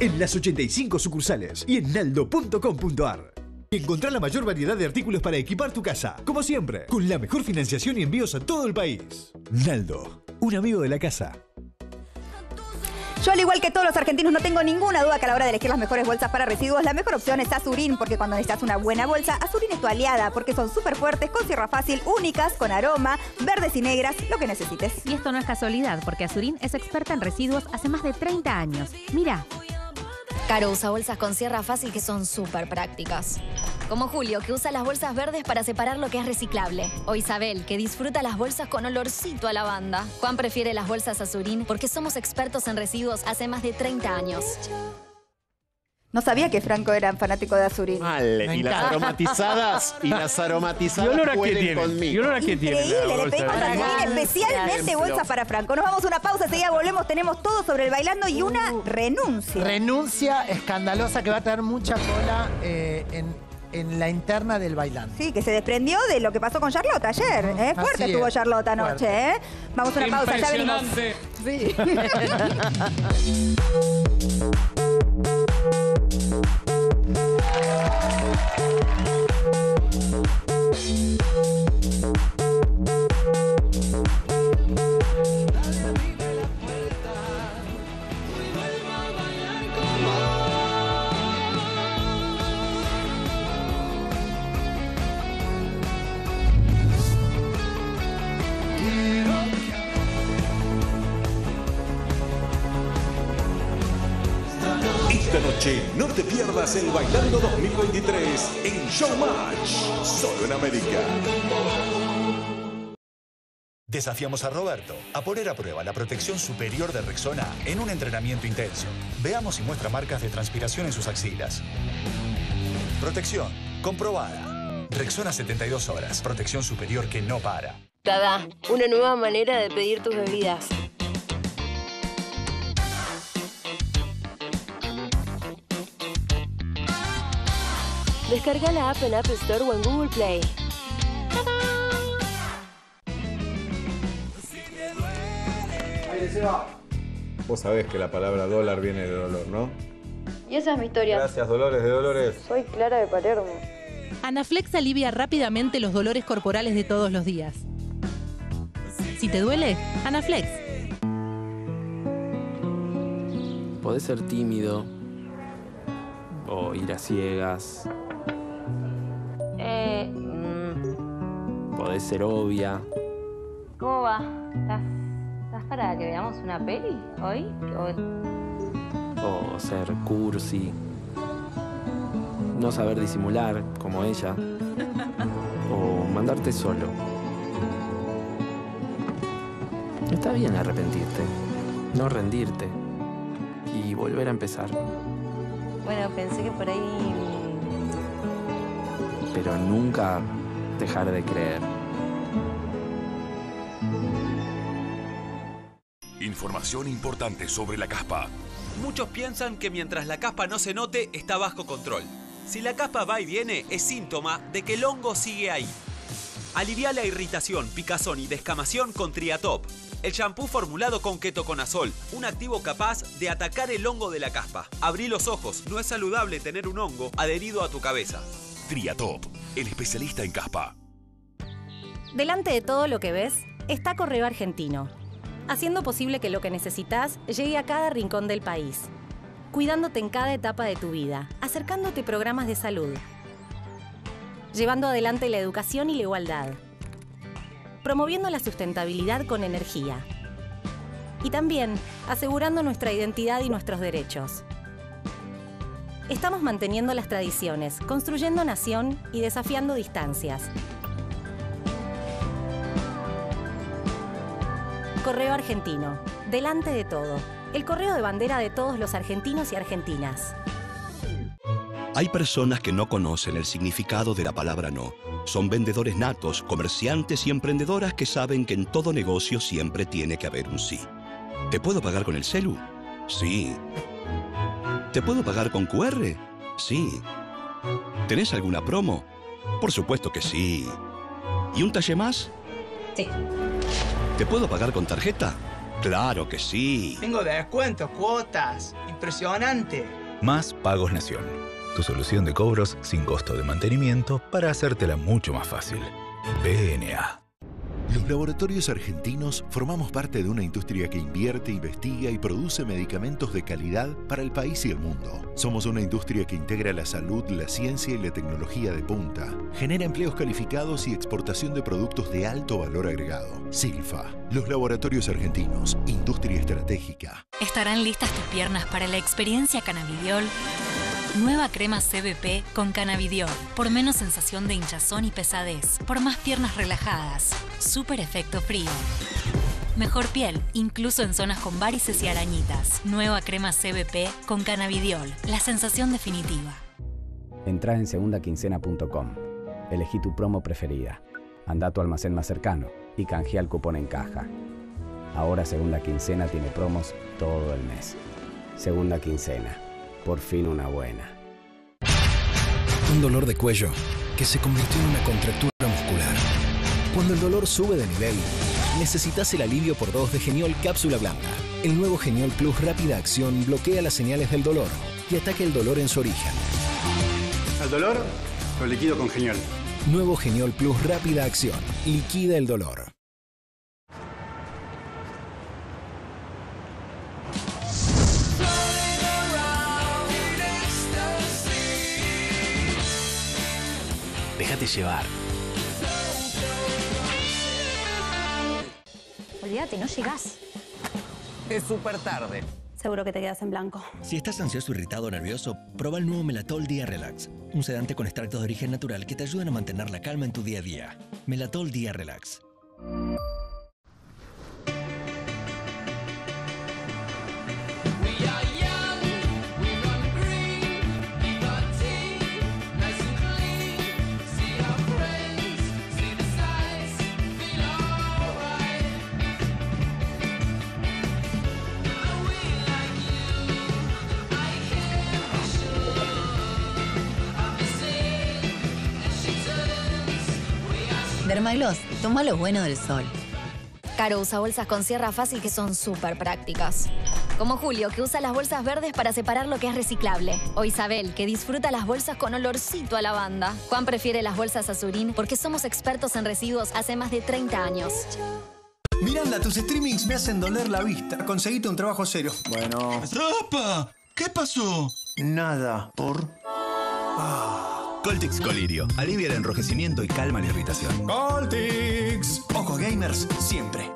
En las 85 sucursales y en naldo.com.ar. Encontrá la mayor variedad de artículos para equipar tu casa, como siempre, con la mejor financiación y envíos a todo el país. Naldo, un amigo de la casa. Yo, al igual que todos los argentinos, no tengo ninguna duda que a la hora de elegir las mejores bolsas para residuos, la mejor opción es Azurín, porque cuando necesitas una buena bolsa, Azurín es tu aliada, porque son súper fuertes, con cierra fácil, únicas, con aroma, verdes y negras, lo que necesites. Y esto no es casualidad, porque Azurín es experta en residuos hace más de 30 años. Mira, Caro usa bolsas con sierra fácil que son súper prácticas. Como Julio, que usa las bolsas verdes para separar lo que es reciclable. O Isabel, que disfruta las bolsas con olorcito a lavanda. Juan prefiere las bolsas Azurín porque somos expertos en residuos hace más de 30 años. No sabía que Franco era fanático de Azurín. Mal. Y las aromatizadas, y las aromatizadas ¿Y olor a qué pueden tiene? conmigo. ¿Y olor a qué tiene? Increíble, le pedimos a? Azurín especialmente Ejemplo. bolsa para Franco. Nos vamos a una pausa, enseguida volvemos, tenemos todo sobre el bailando y una renuncia. Renuncia escandalosa que va a tener mucha cola eh, en, en la interna del bailando. Sí, que se desprendió de lo que pasó con Charlotte ayer. ¿eh? Fuerte Así estuvo es, Charlotte anoche. ¿eh? Vamos a una pausa, ya venimos. Sí. noche no te pierdas el Bailando 2023 en Showmatch, solo en América. Desafiamos a Roberto a poner a prueba la protección superior de Rexona en un entrenamiento intenso. Veamos si muestra marcas de transpiración en sus axilas. Protección comprobada. Rexona 72 horas. Protección superior que no para. Tada, una nueva manera de pedir tus bebidas. Descarga la app en App Store o en Google Play. Vos sabés que la palabra dólar viene de dolor, ¿no? Y esa es mi historia. Gracias, Dolores de Dolores. Soy Clara de Palermo. Anaflex alivia rápidamente los dolores corporales de todos los días. Si te duele, Anaflex. Podés ser tímido o ir a ciegas. Eh, mm, Podés ser obvia. ¿Cómo va? ¿Estás, estás para que veamos una peli hoy? O- O ser cursi. No saber disimular, como ella. O mandarte solo. Está bien arrepentirte. No rendirte. Y volver a empezar. Bueno, pensé que por ahí... Pero nunca dejar de creer. Información importante sobre la caspa. Muchos piensan que mientras la caspa no se note, está bajo control. Si la caspa va y viene, es síntoma de que el hongo sigue ahí. Alivia la irritación, picazón y descamación con Triatop. El shampoo formulado con ketoconazol, un activo capaz de atacar el hongo de la caspa. Abrí los ojos, no es saludable tener un hongo adherido a tu cabeza. Triatop, el especialista en caspa. Delante de todo lo que ves está Correo Argentino, haciendo posible que lo que necesitas llegue a cada rincón del país, cuidándote en cada etapa de tu vida, acercándote programas de salud, llevando adelante la educación y la igualdad, promoviendo la sustentabilidad con energía y también asegurando nuestra identidad y nuestros derechos. Estamos manteniendo las tradiciones, construyendo nación y desafiando distancias. Correo Argentino, delante de todo. El correo de bandera de todos los argentinos y argentinas. Hay personas que no conocen el significado de la palabra no. Son vendedores natos, comerciantes y emprendedoras que saben que en todo negocio siempre tiene que haber un sí. ¿Te puedo pagar con el celu? Sí. ¿Te puedo pagar con QR? Sí. ¿Tenés alguna promo? Por supuesto que sí. ¿Y un talle más? Sí. ¿Te puedo pagar con tarjeta? Claro que sí. Tengo descuentos, cuotas. Impresionante. Más Pagos Nación. Tu solución de cobros sin costo de mantenimiento para hacértela mucho más fácil. BNA. Los laboratorios argentinos formamos parte de una industria que invierte, investiga y produce medicamentos de calidad para el país y el mundo. Somos una industria que integra la salud, la ciencia y la tecnología de punta. Genera empleos calificados y exportación de productos de alto valor agregado. Silfa, los laboratorios argentinos, industria estratégica. ¿Estarán listas tus piernas para la experiencia cannabidiol? Nueva crema CBP con cannabidiol. Por menos sensación de hinchazón y pesadez. Por más piernas relajadas. Super efecto frío. Mejor piel, incluso en zonas con varices y arañitas. Nueva crema CBP con cannabidiol. La sensación definitiva. Entrá en segundaquincena.com. Elegí tu promo preferida. Anda a tu almacén más cercano y canjea el cupón en caja. Ahora Segunda Quincena tiene promos todo el mes. Segunda Quincena. Por fin una buena. Un dolor de cuello que se convirtió en una contractura muscular. Cuando el dolor sube de nivel, necesitas el alivio por dos de Geniol Cápsula Blanda. El nuevo Geniol Plus Rápida Acción bloquea las señales del dolor y ataca el dolor en su origen. Al dolor, lo liquido con Geniol. Nuevo Geniol Plus Rápida Acción. Liquida el dolor. Déjate llevar. Olvídate, no llegás. Es súper tarde. Seguro que te quedas en blanco. Si estás ansioso, irritado o nervioso, prueba el nuevo Melatol Día Relax. Un sedante con extractos de origen natural que te ayudan a mantener la calma en tu día a día. Melatol Día Relax. Dermagloss, toma lo bueno del sol. Caro usa bolsas con sierra fácil que son súper prácticas. Como Julio, que usa las bolsas verdes para separar lo que es reciclable. O Isabel, que disfruta las bolsas con olorcito a lavanda. Juan prefiere las bolsas azurín porque somos expertos en residuos hace más de 30 años. Miranda, tus streamings me hacen doler la vista. Conseguite un trabajo serio. Bueno. ¡Ropa! ¿Qué pasó? Nada. ¿Por? Coltix Colirio. Alivia el enrojecimiento y calma la irritación. Coltix. Ojo gamers, siempre.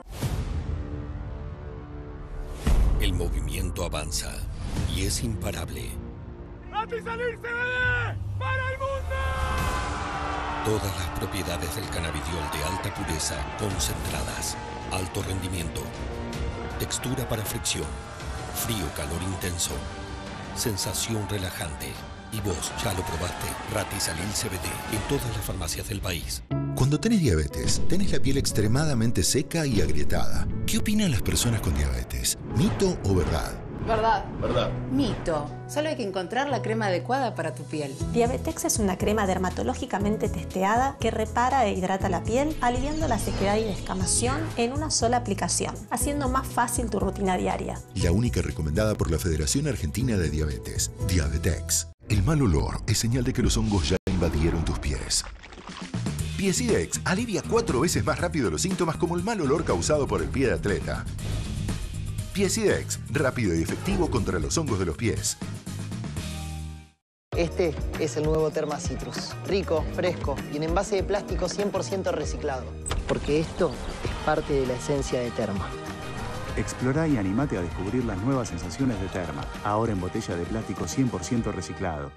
El movimiento avanza y es imparable. salir CBD para el mundo! Todas las propiedades del cannabidiol de alta pureza concentradas, alto rendimiento, textura para fricción, frío, calor intenso, sensación relajante. Y vos ya lo probaste, Ratisalil CBD, en todas las farmacias del país. Cuando tenés diabetes, tenés la piel extremadamente seca y agrietada. ¿Qué opinan las personas con diabetes? ¿Mito o verdad? Verdad. Verdad. Mito. Solo hay que encontrar la crema adecuada para tu piel. Diabetex es una crema dermatológicamente testeada que repara e hidrata la piel, aliviando la sequedad y descamación en una sola aplicación, haciendo más fácil tu rutina diaria. La única recomendada por la Federación Argentina de Diabetes, Diabetex. El mal olor es señal de que los hongos ya invadieron tus pies. Piesidex alivia cuatro veces más rápido los síntomas como el mal olor causado por el pie de atleta. Piesidex, rápido y efectivo contra los hongos de los pies. Este es el nuevo Terma Citrus. Rico, fresco y en envase de plástico 100% reciclado. Porque esto es parte de la esencia de Terma. Explorá y animate a descubrir las nuevas sensaciones de Terma, ahora en botella de plástico 100% reciclado.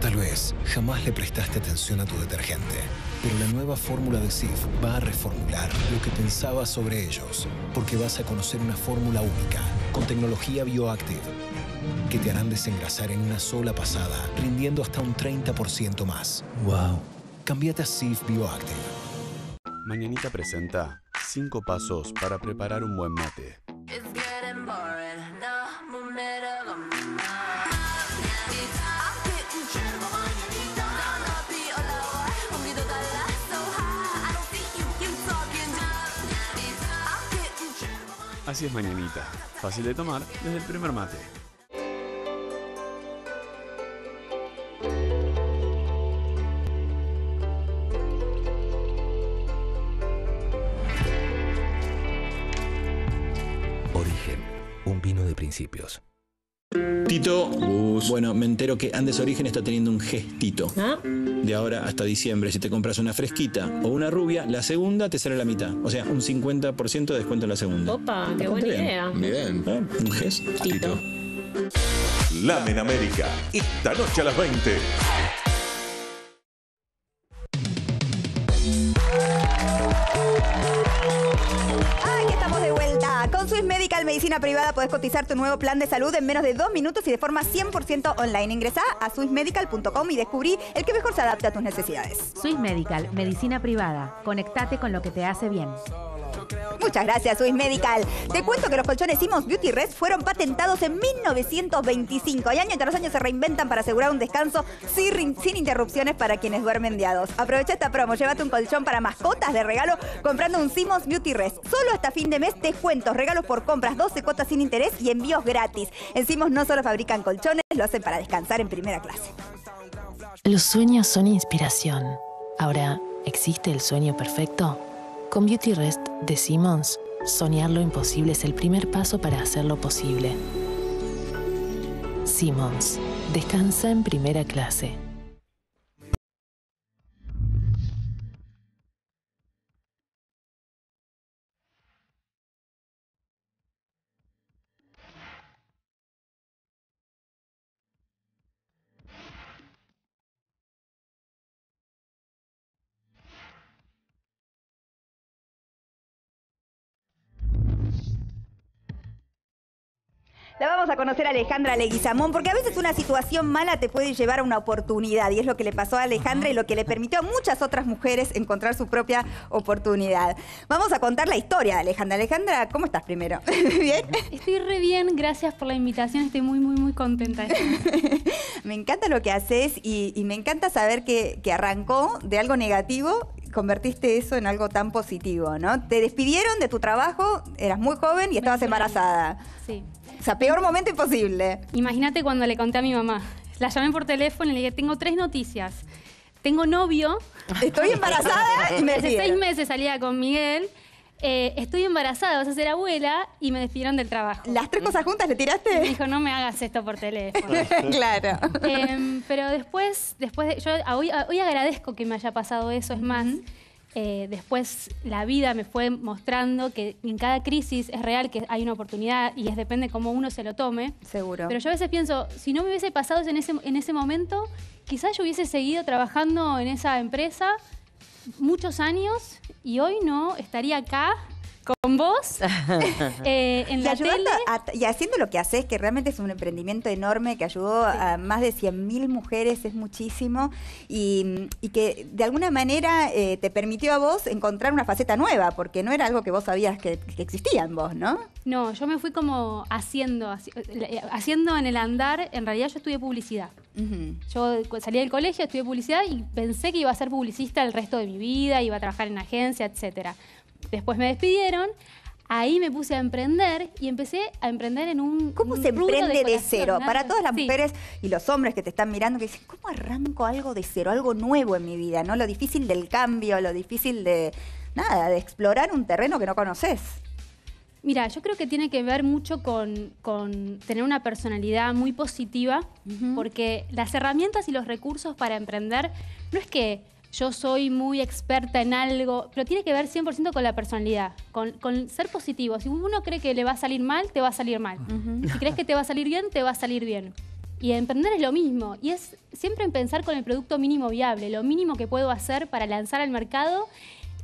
Tal vez jamás le prestaste atención a tu detergente, pero la nueva fórmula de Sif va a reformular lo que pensabas sobre ellos, porque vas a conocer una fórmula única, con tecnología bioactive, que te harán desengrasar en una sola pasada, rindiendo hasta un 30% más. ¡Wow! Cámbiate a Sif Bioactive. Mañanita presenta 5 pasos para preparar un buen mate. Así es Mañanita, fácil de tomar desde el primer mate. Principios. Tito, bueno, me entero que Andes Origen está teniendo un gestito. De ahora hasta diciembre, si te compras una fresquita o una rubia, la segunda te sale la mitad. O sea, un 50% de descuento en la segunda. Opa, qué buena idea. Bien. ¿Eh? Un gestito. Lamen América, esta noche a las 20. Medicina Privada puedes cotizar tu nuevo plan de salud en menos de dos minutos y de forma 100% online. Ingresá a swissmedical.com y descubrí el que mejor se adapte a tus necesidades. Swiss Medical, medicina privada. Conectate con lo que te hace bien. Muchas gracias, Swiss Medical. Te cuento que los colchones Simmons Beauty Rest fueron patentados en 1925 y año tras año se reinventan para asegurar un descanso sin, sin interrupciones para quienes duermen de a dos. Aprovecha esta promo, llévate un colchón para mascotas de regalo comprando un Simmons Beauty Rest. Solo hasta fin de mes descuentos, regalos por compras, 12 cuotas sin interés y envíos gratis. En Simmons no solo fabrican colchones, lo hacen para descansar en primera clase. Los sueños son inspiración. Ahora, ¿existe el sueño perfecto? Con Beauty Rest de Simmons, soñar lo imposible es el primer paso para hacerlo posible. Simmons, descansa en primera clase. La vamos a conocer a Alejandra Leguizamón, porque a veces una situación mala te puede llevar a una oportunidad, y es lo que le pasó a Alejandra y lo que le permitió a muchas otras mujeres encontrar su propia oportunidad. Vamos a contar la historia de Alejandra. Alejandra, ¿cómo estás primero? ¿Bien? Estoy re bien, gracias por la invitación, estoy muy, muy, muy contenta. me encanta lo que haces y, y me encanta saber que, que arrancó de algo negativo convertiste eso en algo tan positivo, ¿no? Te despidieron de tu trabajo, eras muy joven y estabas embarazada. Sí. O sea, peor momento imposible. Imagínate cuando le conté a mi mamá. La llamé por teléfono y le dije, tengo tres noticias. Tengo novio. Estoy embarazada y me Hace seis meses salía con Miguel. Eh, estoy embarazada, vas a ser abuela y me despidieron del trabajo. ¿Las tres cosas juntas le tiraste? Me dijo, no me hagas esto por teléfono. claro. Em, pero después, después de, yo hoy, hoy agradezco que me haya pasado eso, es más, eh, después la vida me fue mostrando que en cada crisis es real que hay una oportunidad y es depende cómo uno se lo tome. Seguro. Pero yo a veces pienso, si no me hubiese pasado en ese, en ese momento, quizás yo hubiese seguido trabajando en esa empresa muchos años y hoy no estaría acá con vos eh, en Y la tele. a- y haciendo lo que haces, que realmente es un emprendimiento enorme que ayudó a más de 100.000 mujeres, es muchísimo, y, y que de alguna manera eh, te permitió a vos encontrar una faceta nueva, porque no era algo que vos sabías que, que existía en vos, ¿no? No, yo me fui como haciendo, haci- eh, haciendo en el andar, en realidad yo estudié publicidad. Yo salí del colegio, estudié publicidad y pensé que iba a ser publicista el resto de mi vida, iba a trabajar en agencia, etcétera. Después me despidieron, ahí me puse a emprender y empecé a emprender en un ¿Cómo un se emprende de cero? Para todas las Sí. mujeres y los hombres que te están mirando, que dicen, ¿cómo arranco algo de cero? Algo nuevo en mi vida, ¿no? Lo difícil del cambio, lo difícil de, nada, de explorar un terreno que no conoces. Mira, yo creo que tiene que ver mucho con, con tener una personalidad muy positiva, porque las herramientas y los recursos para emprender no es que yo soy muy experta en algo, pero tiene que ver 100% con la personalidad, con, con ser positivo. Si uno cree que le va a salir mal, te va a salir mal. Si crees que te va a salir bien, te va a salir bien. Y emprender es lo mismo, y es siempre en pensar con el producto mínimo viable, lo mínimo que puedo hacer para lanzar al mercado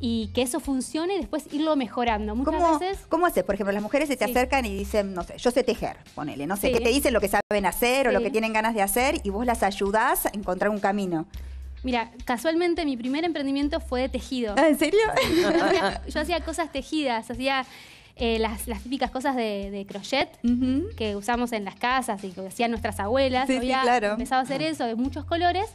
y que eso funcione y después irlo mejorando. Muchas ¿Cómo, veces ¿Cómo haces? Por ejemplo, las mujeres se te acercan y dicen, no sé, yo sé tejer, ponele, no sé, Sí. que te dicen lo que saben hacer o lo que tienen ganas de hacer y vos las ayudás a encontrar un camino. Mira, casualmente mi primer emprendimiento fue de tejido. Ah, ¿En serio? yo, hacía, yo hacía cosas tejidas, hacía eh, las, las típicas cosas de, de crochet que usamos en las casas y que hacían nuestras abuelas. Sí, sí, claro. empezado a hacer eso de muchos colores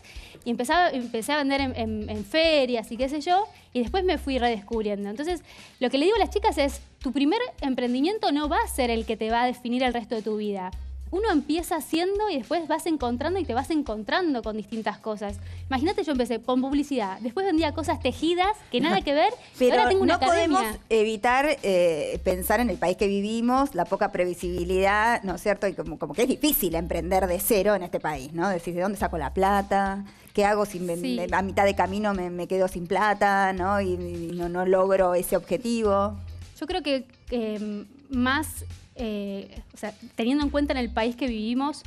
y empezaba, empecé a vender en, en- en ferias y qué sé yo, y después me fui redescubriendo. Entonces, lo que le digo a las chicas es, tu primer emprendimiento no va a ser el que te va a definir el resto de tu vida. Uno empieza haciendo y después vas encontrando y te vas encontrando con distintas cosas. Imagínate, yo empecé con publicidad, después vendía cosas tejidas que nada que ver, Pero ahora tengo una no academia. podemos evitar eh, pensar en el país que vivimos, la poca previsibilidad, ¿no es cierto? Y como, como que es difícil emprender de cero en este país, ¿no? Decir, ¿de dónde saco la plata? ¿Qué hago si me- Sí. a mitad de camino me, me quedo sin plata, ¿no? Y, y no, no logro ese objetivo. Yo creo que eh, más, eh, o sea, teniendo en cuenta en el país que vivimos,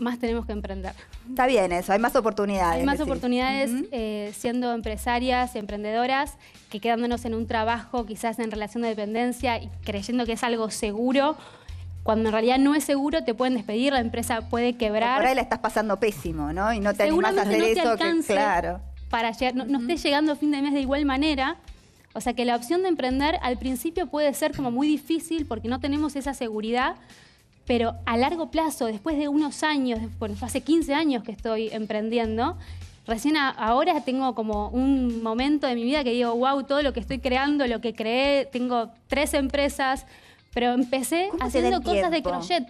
más tenemos que emprender. Está bien eso, hay más oportunidades. Hay más oportunidades eh, siendo empresarias, emprendedoras, que quedándonos en un trabajo quizás en relación de dependencia y creyendo que es algo seguro, cuando en realidad no es seguro, te pueden despedir, la empresa puede quebrar. por ahí la estás pasando pésimo, ¿no? Y no te animás a hacer no te eso, que, claro. para llegar, no, no estés llegando a fin de mes de igual manera. O sea que la opción de emprender al principio puede ser como muy difícil porque no tenemos esa seguridad, pero a largo plazo, después de unos años, bueno, hace 15 años que estoy emprendiendo, recién a- ahora tengo como un momento de mi vida que digo, wow, todo lo que estoy creando, lo que creé, tengo tres empresas, pero empecé ¿Cómo te da haciendo cosas de crochet.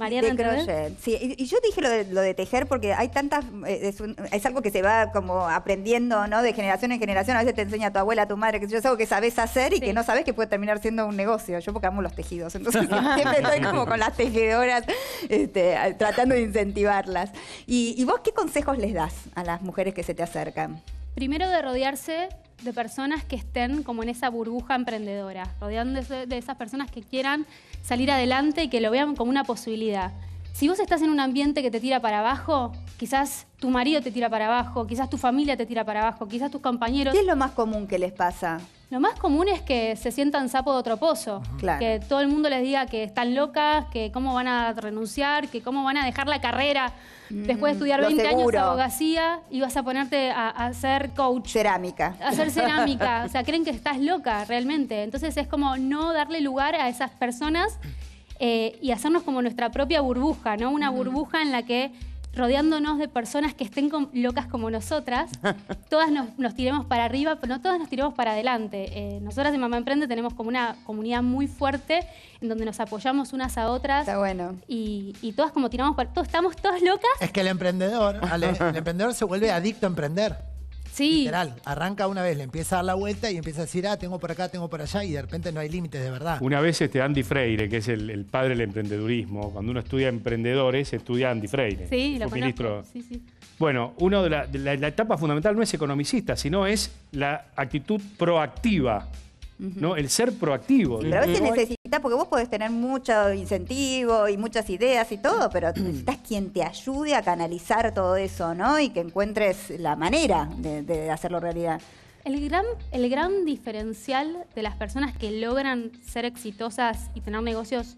Mariana, de crochet. Sí, y, y yo dije lo de, lo de tejer porque hay tantas, eh, es, un- es algo que se va como aprendiendo, ¿no? De generación en generación. A veces te enseña tu abuela, tu madre, que yo es algo que sabes hacer y que no sabes que puede terminar siendo un negocio. Yo porque amo los tejidos, entonces siempre estoy como con las tejedoras este, tratando de incentivarlas. Y, ¿Y vos qué consejos les das a las mujeres que se te acercan? Primero de rodearse de personas que estén como en esa burbuja emprendedora, rodeándose de esas personas que quieran salir adelante y que lo vean como una posibilidad. Si vos estás en un ambiente que te tira para abajo, quizás tu marido te tira para abajo, quizás tu familia te tira para abajo, quizás tus compañeros. ¿Qué es lo más común que les pasa? Lo más común es que se sientan sapo de otro pozo. Claro. Que todo el mundo les diga que están locas, que cómo van a renunciar, que cómo van a dejar la carrera después de estudiar lo 20 años de abogacía y vas a ponerte a, a ser coach. Cerámica. A hacer cerámica. O sea, creen que estás loca realmente. Entonces es como no darle lugar a esas personas eh, y hacernos como nuestra propia burbuja, ¿no? Una burbuja en la que rodeándonos de personas que estén com- locas como nosotras, todas nos, nos tiremos para arriba, pero no todas nos tiremos para adelante. Eh, nosotras de Mamá Emprende tenemos como una comunidad muy fuerte en donde nos apoyamos unas a otras. Está bueno. Y, y todas como tiramos para... Todos, estamos todas locas. Es que el emprendedor, Ale, el emprendedor se vuelve adicto a emprender. Sí. Literal. Arranca una vez, le empieza a dar la vuelta y empieza a decir, ah, tengo por acá, tengo por allá, y de repente no hay límites de verdad. Una vez este Andy Freire, que es el, el padre del emprendedurismo, cuando uno estudia emprendedores, estudia Andy Freire. Sí, lo ministro. Sí, sí. Bueno, uno de la, de la- la etapa fundamental no es economicista, sino es la actitud proactiva, ¿no? El ser proactivo. Pero a veces necesitas, porque vos podés tener mucho incentivo y muchas ideas y todo, pero necesitas quien te ayude a canalizar todo eso, ¿no? Y que encuentres la manera de, de hacerlo realidad. El gran, el gran diferencial de las personas que logran ser exitosas y tener negocios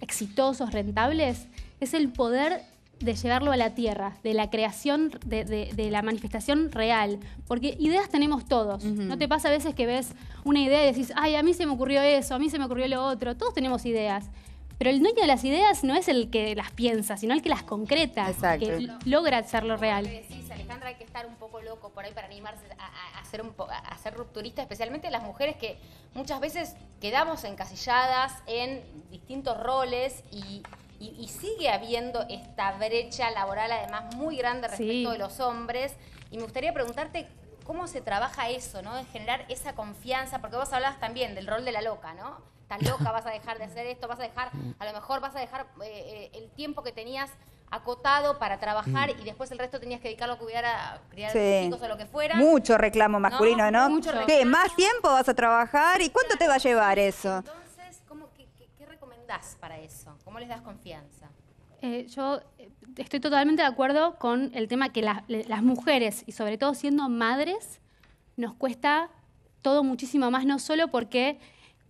exitosos, rentables, es el poder de llevarlo a la tierra, de la creación, de, de- de la manifestación real. Porque ideas tenemos todos. ¿No te pasa a veces que ves una idea y decís, ay, a mí se me ocurrió eso, a mí se me ocurrió lo otro? Todos tenemos ideas. Pero el dueño de las ideas no es el que las piensa, sino el que las concreta, Exacto. que logra hacerlo real. decís, Alejandra, hay que estar un poco loco por ahí para animarse a, a- a ser, un po- a ser rupturista, especialmente las mujeres que muchas veces quedamos encasilladas en distintos roles y, y- y sigue habiendo esta brecha laboral además muy grande respecto Sí. de los hombres. Y me gustaría preguntarte cómo se trabaja eso, ¿no? De generar esa confianza, porque vos hablabas también del rol de la loca, ¿no? Estás loca, vas a dejar de hacer esto, vas a dejar, a lo mejor vas a dejar eh, eh, el tiempo que tenías acotado para trabajar y después el resto tenías que dedicarlo a cuidar a criar Sí. hijos o lo que fuera. Mucho reclamo masculino, ¿no? Mucho ¿Qué? reclamo. ¿Más tiempo vas a trabajar? ¿Y cuánto te va a llevar eso? Entonces, ¿cómo, qué, qué- qué recomendás para eso? ¿Cómo les das confianza? Eh, yo eh, estoy totalmente de acuerdo con el tema que la- las mujeres, y sobre todo siendo madres, nos cuesta todo muchísimo más, no solo porque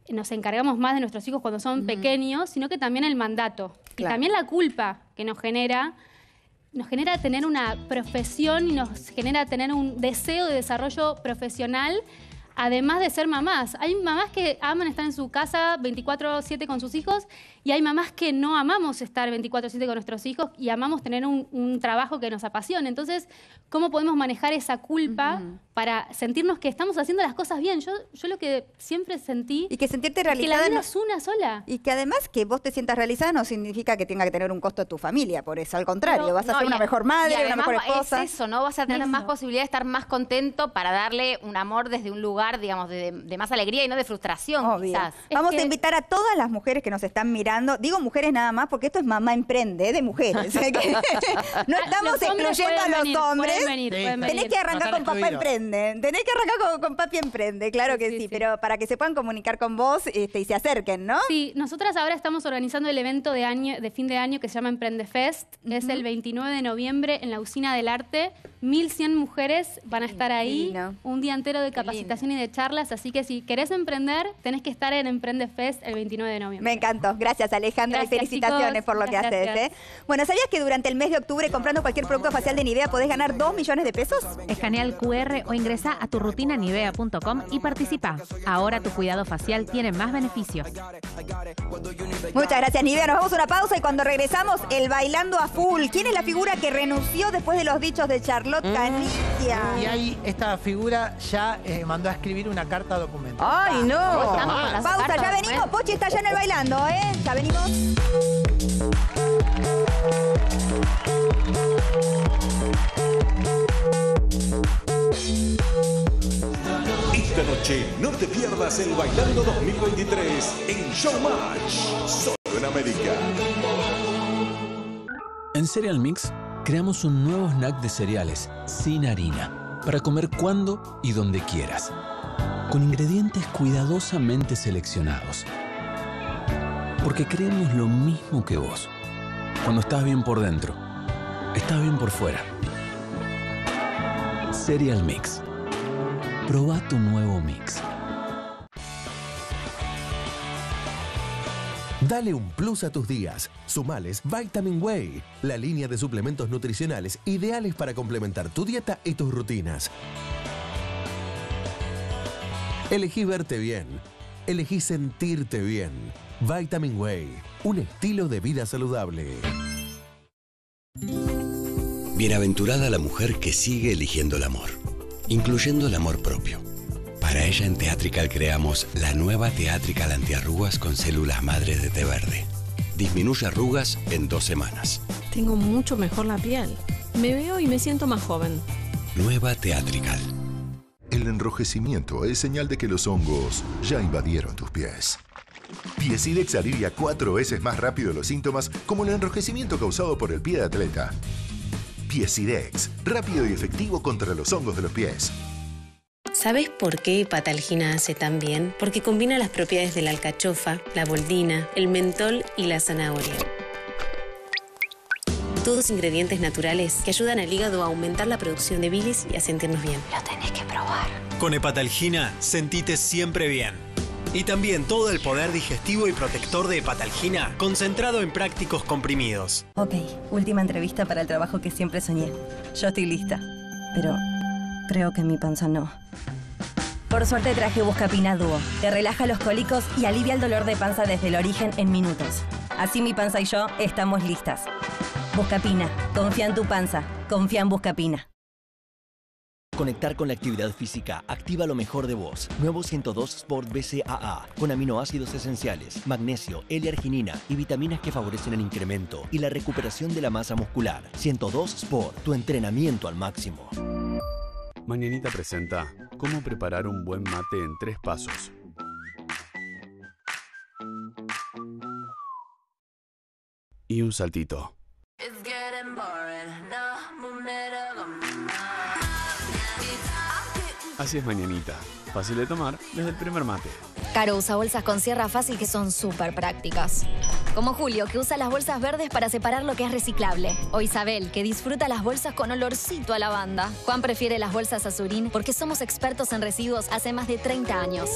nos encargamos más de nuestros hijos cuando son pequeños, sino que también el mandato. Y Claro. también la culpa que nos genera, nos genera tener una profesión y nos genera tener un deseo de desarrollo profesional. Además de ser mamás, hay mamás que aman estar en su casa 24/7 con sus hijos y hay mamás que no amamos estar 24/7 con nuestros hijos y amamos tener un, un trabajo que nos apasione. Entonces, ¿cómo podemos manejar esa culpa para sentirnos que estamos haciendo las cosas bien? Yo, yo lo que siempre sentí... Y que sentirte que realizada la vida no- es una sola. Y que además que vos te sientas realizada no significa que tenga que tener un costo tu familia, por eso, al contrario, Pero, vas a no, ser una a- mejor madre, una mejor esposa. Es eso, ¿no? Vas a tener Eso. más posibilidad de estar más contento para darle un amor desde un lugar, digamos, de, de más alegría y no de frustración, Obvio. quizás. Vamos a invitar a todas las mujeres que nos están mirando. Digo mujeres nada más porque esto es mamá emprende ¿eh? de mujeres. ¿eh? No estamos excluyendo a los venir, hombres. pueden venir, pueden Tenés que arrancar No con papá emprende. Tenés que arrancar con, con papi emprende, claro que sí, Pero para que se puedan comunicar con vos este, y se acerquen, ¿no? Sí, nosotras ahora estamos organizando el evento de, año, de fin de año que se llama Emprende Fest. Es el 29 de noviembre en la Usina del Arte. 1.100 mujeres van a estar ahí. Un día entero de capacitación y de charlas. Así que si querés emprender, tenés que estar en Emprende Fest el 29 de noviembre. Me encantó. Gracias, Alejandra, y felicitaciones chicos. por lo que haces. ¿eh? Bueno, ¿sabías que durante el mes de octubre, comprando cualquier producto facial de Nivea, podés ganar 2 millones de pesos? Escanea el QR o ingresa a tu rutinanivea.com y participa. Ahora tu cuidado facial tiene más beneficios. Muchas gracias, Nivea. Nos vamos a una pausa y cuando regresamos, el bailando a full. ¿Quién es la figura que renunció después de los dichos de Charlotte Canigia? Y ahí esta figura ya eh, mandó a escribir una carta documento. ¡Ay, no! Con las Pausa, ya venimos. Pochi está ya en el bailando, ¿eh? Ya venimos. Esta noche no te pierdas el Bailando 2023 en Showmatch, solo en América. En Cereal Mix creamos un nuevo snack de cereales sin harina para comer cuando y donde quieras, con ingredientes cuidadosamente seleccionados. Porque creemos lo mismo que vos. Cuando estás bien por dentro, estás bien por fuera. Cereal Mix. Proba tu nuevo mix. Dale un plus a tus días. Sumales Vitamin Way, la línea de suplementos nutricionales ideales para complementar tu dieta y tus rutinas. Elegí verte bien. Elegí sentirte bien. Vitamin Way, un estilo de vida saludable. Bienaventurada la mujer que sigue eligiendo el amor, incluyendo el amor propio. Para ella en Teatrical creamos la nueva Teatrical antiarrugas con células madre de té verde. Disminuye arrugas en dos semanas. Tengo mucho mejor la piel. Me veo y me siento más joven. Nueva Teatrical. El enrojecimiento es señal de que los hongos ya invadieron tus pies. Piesidex alivia cuatro veces más rápido los síntomas como el enrojecimiento causado por el pie de atleta. Piesidex, rápido y efectivo contra los hongos de los pies. ¿Sabes por qué Patalgina hace tan bien? Porque combina las propiedades de la alcachofa, la boldina, el mentol y la zanahoria. Todos ingredientes naturales que ayudan al hígado a aumentar la producción de bilis y a sentirnos bien. Lo tenés que probar. Con Hepatalgina, sentite siempre bien. Y también todo el poder digestivo y protector de Hepatalgina concentrado en prácticos comprimidos. Ok, última entrevista para el trabajo que siempre soñé. Yo estoy lista, pero creo que mi panza no. Por suerte traje Buscapina Duo. Te relaja los cólicos y alivia el dolor de panza desde el origen en minutos. Así mi panza y yo estamos listas. Buscapina, confía en tu panza, confía en Buscapina. Conectar con la actividad física activa lo mejor de vos. Nuevo 102 Sport BCAA con aminoácidos esenciales, magnesio, L-arginina y vitaminas que favorecen el incremento y la recuperación de la masa muscular. 102 Sport, tu entrenamiento al máximo. Mañanita presenta cómo preparar un buen mate en tres pasos. Y un saltito. It's getting Así es mañanita. Fácil de tomar desde el primer mate. Caro usa bolsas con sierra fácil que son súper prácticas. Como Julio, que usa las bolsas verdes para separar lo que es reciclable. O Isabel, que disfruta las bolsas con olorcito a lavanda. Juan prefiere las bolsas azurín porque somos expertos en residuos hace más de 30 años.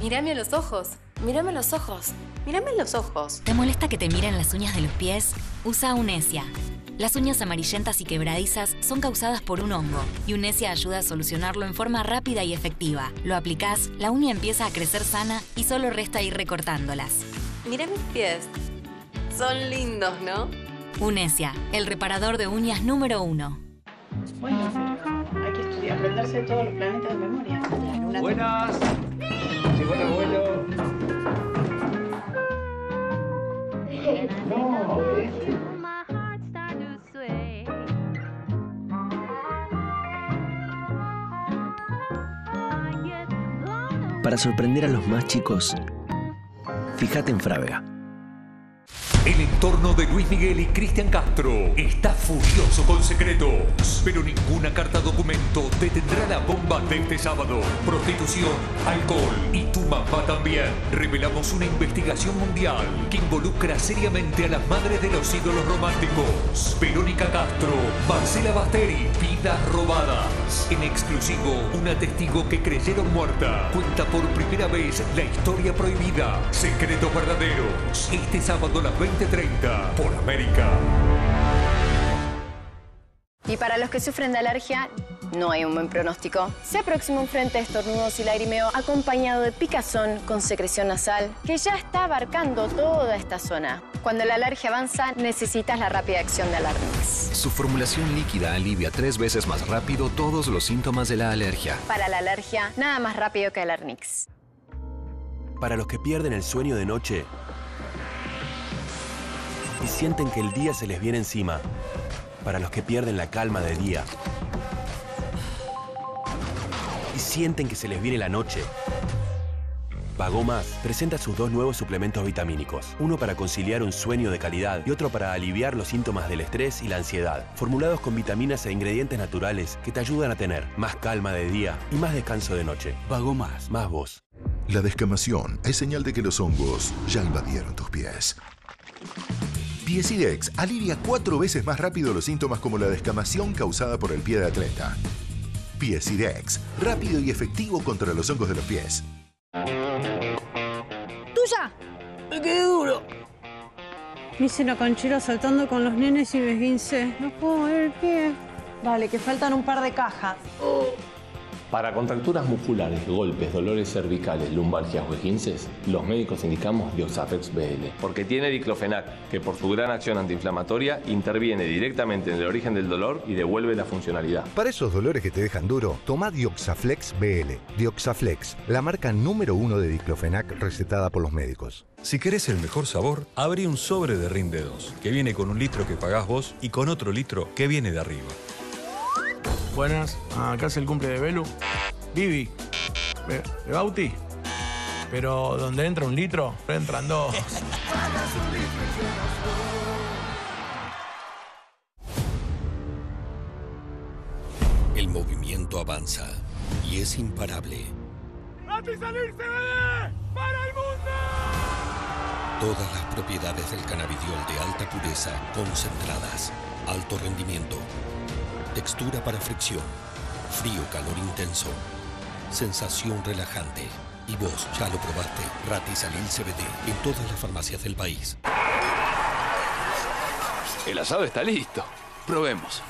Mírame a los ojos. Mírame a los ojos. Mírame a los ojos. ¿Te molesta que te miren las uñas de los pies? Usa Unesia. Las uñas amarillentas y quebradizas son causadas por un hongo y Unesia ayuda a solucionarlo en forma rápida y efectiva. Lo aplicás, la uña empieza a crecer sana y solo resta ir recortándolas. Mira mis pies. Son lindos, ¿no? Unesia, el reparador de uñas número uno. Bueno, hay que estudiar, aprenderse todos los planetas de memoria. Buenas. Abuelo. No, Para sorprender a los más chicos, fíjate en Frávega. El entorno de Luis Miguel y Cristian Castro está furioso con secretos, pero ninguna carta documento detendrá la bomba de este sábado. Prostitución, alcohol y tu mamá también. Revelamos una investigación mundial que involucra seriamente a las madres de los ídolos románticos. Verónica Castro, Marcela Basteri, vidas robadas. En exclusivo, una testigo que creyeron muerta cuenta por primera vez la historia prohibida. Secretos verdaderos. Este sábado las 20 30 por América. Y para los que sufren de alergia, no hay un buen pronóstico. Se aproxima un frente de estornudos y lagrimeo acompañado de picazón con secreción nasal que ya está abarcando toda esta zona. Cuando la alergia avanza, necesitas la rápida acción de Alarmix. Su formulación líquida alivia tres veces más rápido todos los síntomas de la alergia. Para la alergia, nada más rápido que Alarmix. Para los que pierden el sueño de noche, y sienten que el día se les viene encima. Para los que pierden la calma de día. Y sienten que se les viene la noche. Pagó Más presenta sus dos nuevos suplementos vitamínicos. Uno para conciliar un sueño de calidad y otro para aliviar los síntomas del estrés y la ansiedad. Formulados con vitaminas e ingredientes naturales que te ayudan a tener más calma de día y más descanso de noche. Pago Más. Más vos. La descamación es señal de que los hongos ya invadieron tus pies. Piesidex alivia cuatro veces más rápido los síntomas como la descamación causada por el pie de atleta. Piesidex, rápido y efectivo contra los hongos de los pies. ¡Tuya! ¡Me quedé duro! Me hice una canchera saltando con los nenes y me esguincé. No puedo mover el pie. Dale, que faltan un par de cajas. Para contracturas musculares, golpes, dolores cervicales, lumbalgias o esguinces, los médicos indicamos Dioxaflex BL, porque tiene diclofenac, que por su gran acción antiinflamatoria interviene directamente en el origen del dolor y devuelve la funcionalidad. Para esos dolores que te dejan duro, toma Dioxaflex BL. Dioxaflex, la marca número uno de diclofenac recetada por los médicos. Si querés el mejor sabor, abrí un sobre de Rinde 2, que viene con un litro que pagás vos y con otro litro que viene de arriba. Buenas, acá es el cumple de Belu. Vivi, ¿de de Bauti? Pero donde entra un litro, entran dos. El movimiento avanza y es imparable. salir CBD para el mundo! Todas las propiedades del cannabidiol de alta pureza concentradas, alto rendimiento, textura para fricción, frío, calor intenso, sensación relajante. Y vos ya lo probaste, Ratisalil CBD, en todas las farmacias del país. El asado está listo. Probemos.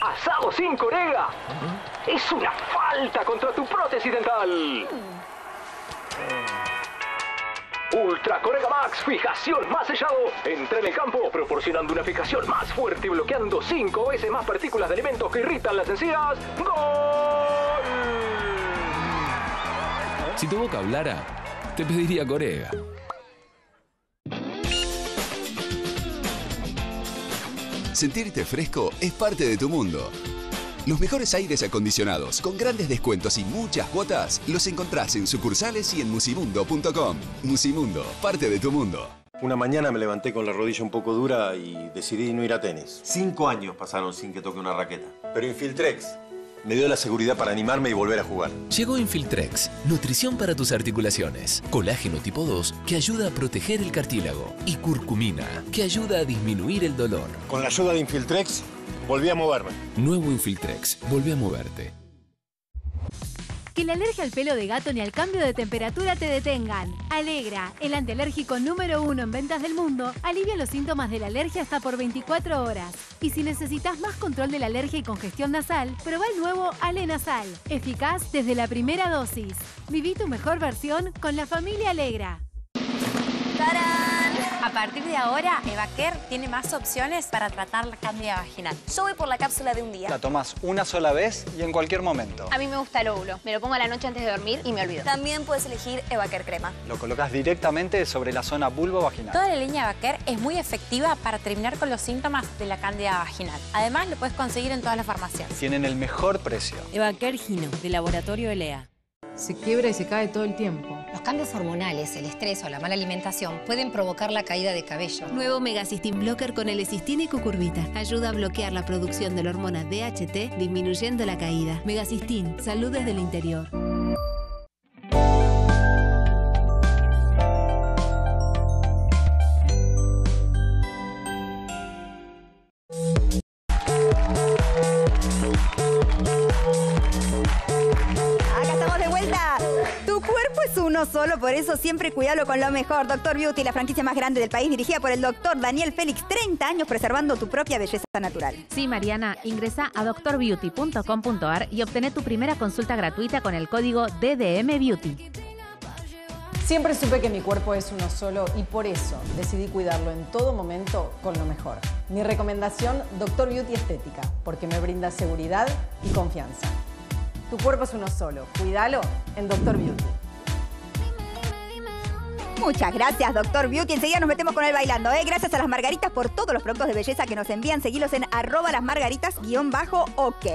Asado sin corega. Es una falta contra tu prótesis dental. Ultra Corega Max, fijación más sellado. Entra en el campo proporcionando una fijación más fuerte y bloqueando cinco veces más partículas de alimentos que irritan las encías. ¡Gol! Si tu boca hablara, te pediría Corega. Sentirte fresco es parte de tu mundo. Los mejores aires acondicionados, con grandes descuentos y muchas cuotas, los encontrás en sucursales y en musimundo.com. Musimundo, parte de tu mundo. Una mañana me levanté con la rodilla un poco dura y decidí no ir a tenis. Cinco años pasaron sin que toque una raqueta. Pero Infiltrex me dio la seguridad para animarme y volver a jugar. Llegó Infiltrex, nutrición para tus articulaciones, colágeno tipo 2 que ayuda a proteger el cartílago y curcumina que ayuda a disminuir el dolor. Con la ayuda de Infiltrex volví a moverme. Nuevo Infiltrex, volvé a moverte. Que la alergia al pelo de gato ni al cambio de temperatura te detengan. Alegra, el antialérgico número uno en ventas del mundo, alivia los síntomas de la alergia hasta por 24 horas. Y si necesitas más control de la alergia y congestión nasal, prueba el nuevo Ale Nasal, eficaz desde la primera dosis. Viví tu mejor versión con la familia Alegra. A partir de ahora, Evaquer tiene más opciones para tratar la cándida vaginal. Yo voy por la cápsula de un día. La tomas una sola vez y en cualquier momento. A mí me gusta el óvulo. Me lo pongo a la noche antes de dormir y me olvido. También puedes elegir Evaquer Crema. Lo colocas directamente sobre la zona vulvo-vaginal. Toda la línea Evaquer es muy efectiva para terminar con los síntomas de la cándida vaginal. Además, lo puedes conseguir en todas las farmacias. Tienen el mejor precio. Evaquer Gino, de Laboratorio ELEA. Se quiebra y se cae todo el tiempo. Los cambios hormonales, el estrés o la mala alimentación pueden provocar la caída de cabello. Nuevo Megacystin Blocker con el y cucurbita. Ayuda a bloquear la producción de la hormona DHT, disminuyendo la caída. Megacystin, salud desde el interior. Solo, por eso siempre cuídalo con lo mejor. Doctor Beauty, la franquicia más grande del país, dirigida por el doctor Daniel Félix, 30 años preservando tu propia belleza natural. Sí, Mariana, ingresa a doctorbeauty.com.ar y obtené tu primera consulta gratuita con el código DDM Beauty. Siempre supe que mi cuerpo es uno solo y por eso decidí cuidarlo en todo momento con lo mejor. Mi recomendación, Doctor Beauty Estética, porque me brinda seguridad y confianza. Tu cuerpo es uno solo, cuídalo en Doctor Beauty. Muchas gracias, Doctor Beauty. Enseguida nos metemos con el bailando, ¿eh? Gracias a las margaritas por todos los productos de belleza que nos envían. Seguilos en arroba las margaritas guion bajo ok.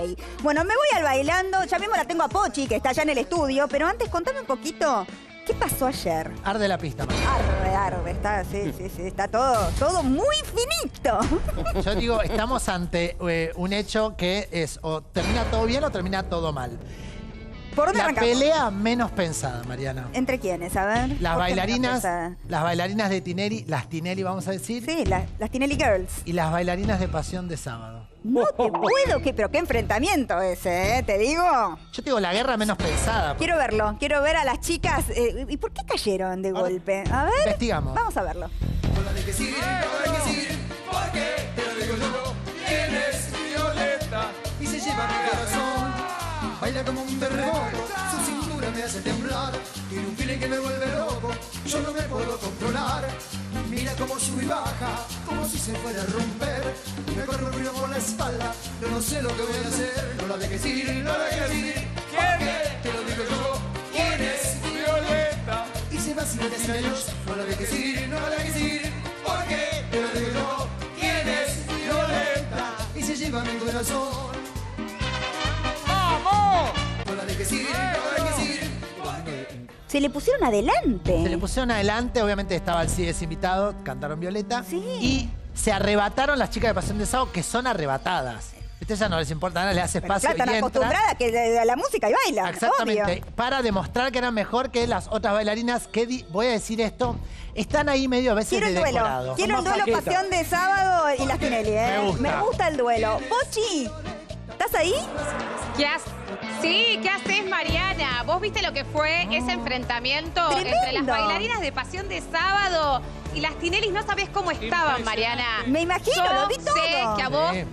Bueno, me voy al bailando. Ya mismo la tengo a Pochi, que está allá en el estudio. Pero antes, contame un poquito. ¿Qué pasó ayer? Arde la pista. Arde, arde, está, sí, sí, sí, está todo, todo muy finito. Yo digo, estamos ante eh, un hecho que es o termina todo bien o termina todo mal. ¿Por dónde La arrancamos? pelea menos pensada, Mariana. ¿Entre quiénes? A ver. Las ¿por qué bailarinas, las bailarinas de Tinelli, las Tinelli vamos a decir. Sí, la- las Tinelli Girls. Y las bailarinas de Pasión de Sábado. No te puedo, que, pero qué enfrentamiento ese, ¿eh? Te digo. Yo te digo, la guerra menos pensada. Quiero verlo, quiero ver a las chicas. eh, ¿Y por qué cayeron de golpe? A ver. Investigamos. Vamos a verlo. Baila como un terremoto, su cintura me hace temblar, tiene un feeling que me vuelve loco, yo no me puedo controlar, mira cómo sube y baja, como si se fuera a romper, me corre un frío por la espalda, yo no sé lo que voy a hacer, no la dejes ir, no la dejes ir, porque te lo digo yo, ¿quién es Violeta? Y se va sin adiós, no la dejes ir, no la dejes ir, Se le pusieron adelante. Se le pusieron adelante, obviamente estaba el CIDES invitado, cantaron Violeta. Y se arrebataron las chicas de Pasión de Sábado, que son arrebatadas. Viste, ya no les importa nada, le hace Pero espacio claro, están y acostumbradas que a la música y baila. Exactamente, obvio. para demostrar que eran mejor que las otras bailarinas que, di- voy a decir esto, están ahí medio a veces Quiero el de duelo. decorado. Quiero el duelo Pasión de Sábado y las Tinelli, ¿eh? Me gusta. el duelo. Pochi, ¿estás ahí? ¿Qué haces? Sí, ¿qué haces, Mariana? ¿Vos viste lo que fue ese enfrentamiento entre las bailarinas de Pasión de Sábado y las Tinelis? No sabés cómo estaban, Mariana. Me imagino, Yo lo vi todo. sé que a vos... Sí.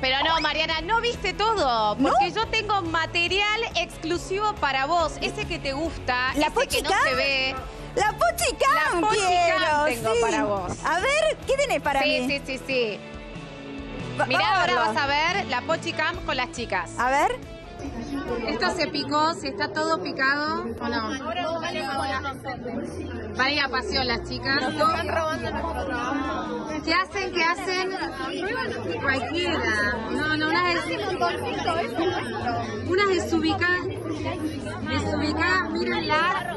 Pero no, Mariana, no viste todo. Porque yo tengo material exclusivo para vos. Ese que te gusta, ¿La ese que no se ve. La Pochi Cam La Pochi quiero, Cam tengo sí. para vos. A ver, ¿qué tenés para sí, mí? Sí, sí, sí, Va- Mirá, vamos a ahora vas a ver la Pochi Camp con las chicas. A ver. Esto se picó, si está todo picado o no. Van a ir a pasión las chicas. ¿Qué hacen? ¿Qué hacen? Cualquiera. No, no, unas, des... unas desubicadas. Desubicada, mírenla.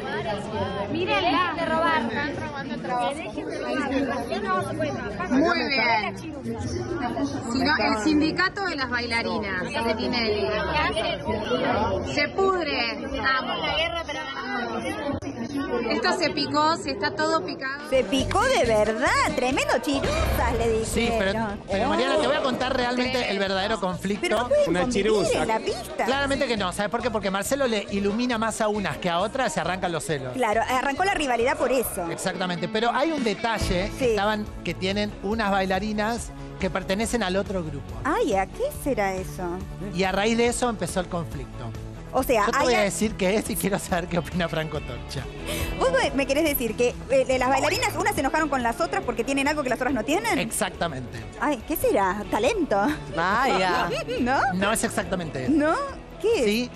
Mírenla. De robar. Muy bien. Sino el sindicato de las bailarinas de Tinelli. Se pudre. Vamos. Esto se picó, se está todo picado. Se picó de verdad, tremendo chiruzas le dije. Sí, pero, pero Mariana, te voy a contar realmente el verdadero conflicto. Pero no pueden convivir en la pista. Claramente que no, ¿sabes por qué? Porque Marcelo le ilumina más a unas que a otras, se arrancan los celos. Claro, arrancó la rivalidad por eso. Exactamente, pero hay un detalle que, estaban, que tienen unas bailarinas que pertenecen al otro grupo. Ay, ¿a qué será eso? Y a raíz de eso empezó el conflicto. O sea, Yo te voy a decir qué es y quiero saber qué opina Franco Torcha. vos me- querés decir que eh, las bailarinas, unas se enojaron con las otras porque tienen algo que las otras no tienen. Exactamente. Ay, ¿qué será? ¿Talento? Vaya. ¿No? No es exactamente eso. ¿No? ¿Qué? Sí,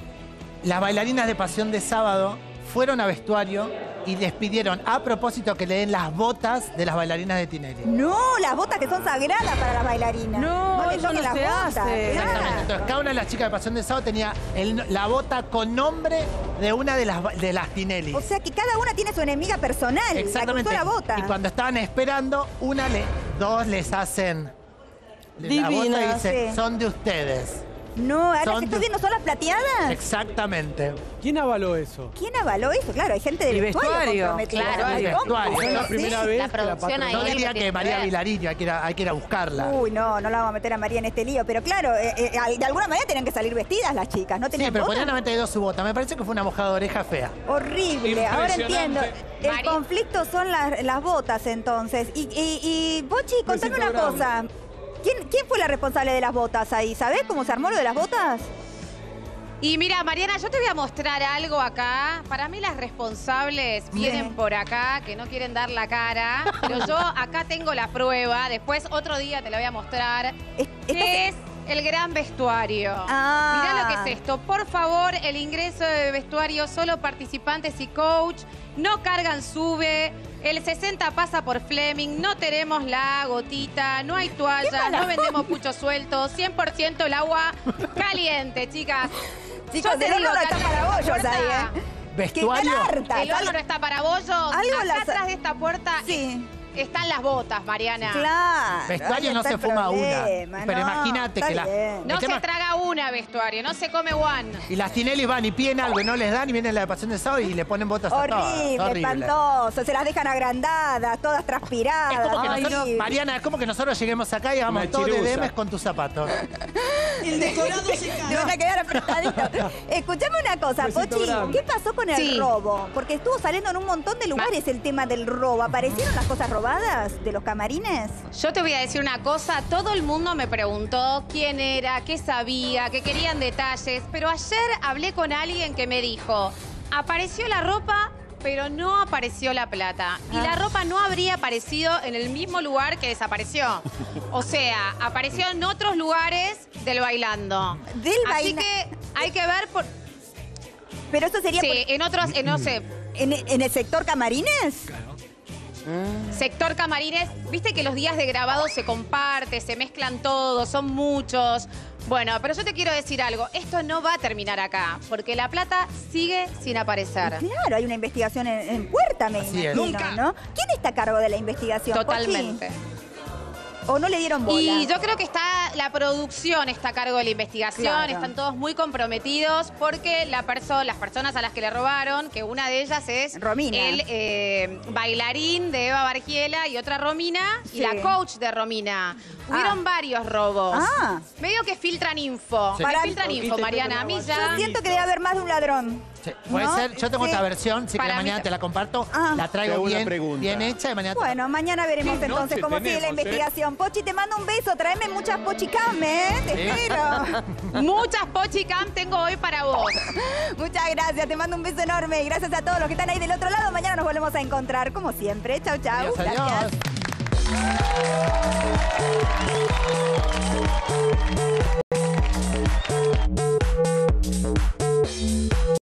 las bailarinas de Pasión de Sábado fueron a vestuario y les pidieron a propósito que le den las botas de las bailarinas de Tinelli. No, las botas que son sagradas para las bailarinas. No, le eso no las se botas. hace. Exactamente. Entonces, cada una de las chicas de Pasión de Sábado tenía el- la bota con nombre de una de las, de las Tinelli. O sea que cada una tiene su enemiga personal. Exactamente. La que usó la bota. Y cuando estaban esperando, una le, dos les hacen la bota y Divinas. dicen, Sí. son de ustedes. No, ahora Son viendo son las plateadas. Exactamente. ¿Quién avaló eso? ¿Quién avaló eso? Claro, hay gente del Y vestuario, vestuario. comprometida. Claro, vestuario. Es la sí. primera vez La que la producción ahí No diría que que tiene María ver. Vilarillo, hay que, ir a, hay que ir a buscarla. Uy, no, no la vamos a meter a María en este lío. Pero claro, eh, eh, de alguna manera tenían que salir vestidas las chicas, ¿no Sí, tenían pero podrían haber tenido su bota. Me parece que fue una mojada de oreja fea. Horrible, ahora entiendo. El conflicto son las, las botas entonces. Y, y, y Bochi, contame una cosa. ¿Quién, ¿Quién fue la responsable de las botas ahí? ¿Sabés cómo se armó lo de las botas? Y mira, Mariana, yo te voy a mostrar algo acá. Para mí las responsables vienen por acá, que no quieren dar la cara. Pero yo acá tengo la prueba. Después otro día te la voy a mostrar. ¿Qué es el gran vestuario? Ah. Mirá lo que es esto. Por favor, el ingreso de vestuario, solo participantes y coach. No cargan, sube. El 60 pasa por Fleming. No tenemos la gotita. No hay toalla. mala No vendemos puchos sueltos. 100% el agua caliente, chicas. Chicos, Yo te el horno digo no está para bollos ahí, ¿eh? Vestuario. El horno no está para bollos. Algo Acá las- atrás de esta puerta están las botas, Mariana. Claro. Vestuario no se fuma problema, una. Pero no, imagínate que la. bien. No se tema- traga una vestuario, no se come one. y las Tinelli van y piden algo y no les dan y viene la de pasión de sábado y le ponen botas a todas. Horrible, espantoso. Se las dejan agrandadas, todas transpiradas. Es como que Ay, nosotros- no. Mariana, es como que nosotros lleguemos acá y hagamos todo de demes con tus zapatos. El decorado se cae. Te van a quedar apretaditos. Escuchame una cosa, Besito Pochi. grande. ¿Qué pasó con el Sí. robo? Porque estuvo saliendo en un montón de lugares el tema del robo. ¿Aparecieron las cosas robadas de los camarines? Yo te voy a decir una cosa, todo el mundo me preguntó quién era, qué sabía, qué querían detalles, pero ayer hablé con alguien que me dijo, apareció la ropa, pero no apareció la plata. Y la ropa no habría aparecido en el mismo lugar que desapareció. O sea, apareció en otros lugares del bailando. Del Así baila- que hay que ver por... Pero eso sería Sí, por- en otros, en, no sé, ¿En, en el sector camarines? Sector Camarines, viste que los días de grabado se comparte, se mezclan todos, son muchos. Bueno, pero yo te quiero decir algo, esto no va a terminar acá, porque la plata sigue sin aparecer. Claro, hay una investigación en, en puerta, me imagino, Nunca. ¿no? ¿Quién está a cargo de la investigación? Pochi? ¿O no le dieron bola? Y yo creo que está la producción está a cargo de la investigación, Claro. están todos muy comprometidos porque la perso- las personas a las que le robaron, que una de ellas es Romina. el eh, bailarín de Eva Bargiela y otra Romina Sí. y la coach de Romina. Hubieron varios robos. Ah. Medio que filtran info. Sí. Para- filtran info, Mariana. A mí ya. Yo siento que debe haber más de un ladrón. Puede ser. Yo tengo Sí. otra versión, si Para querés mí mañana te la comparto. Ah. La traigo bien, bien hecha Bueno, mañana veremos entonces cómo sigue la investigación. Pochi, te mando un beso. Tráeme muchas pochicame, ¿eh? Te espero. Muchas Pochicam tengo hoy para vos. Muchas gracias. Te mando un beso enorme. Gracias a todos los que están ahí del otro lado. Mañana nos volvemos a encontrar, como siempre. Chau, chau. Adiós.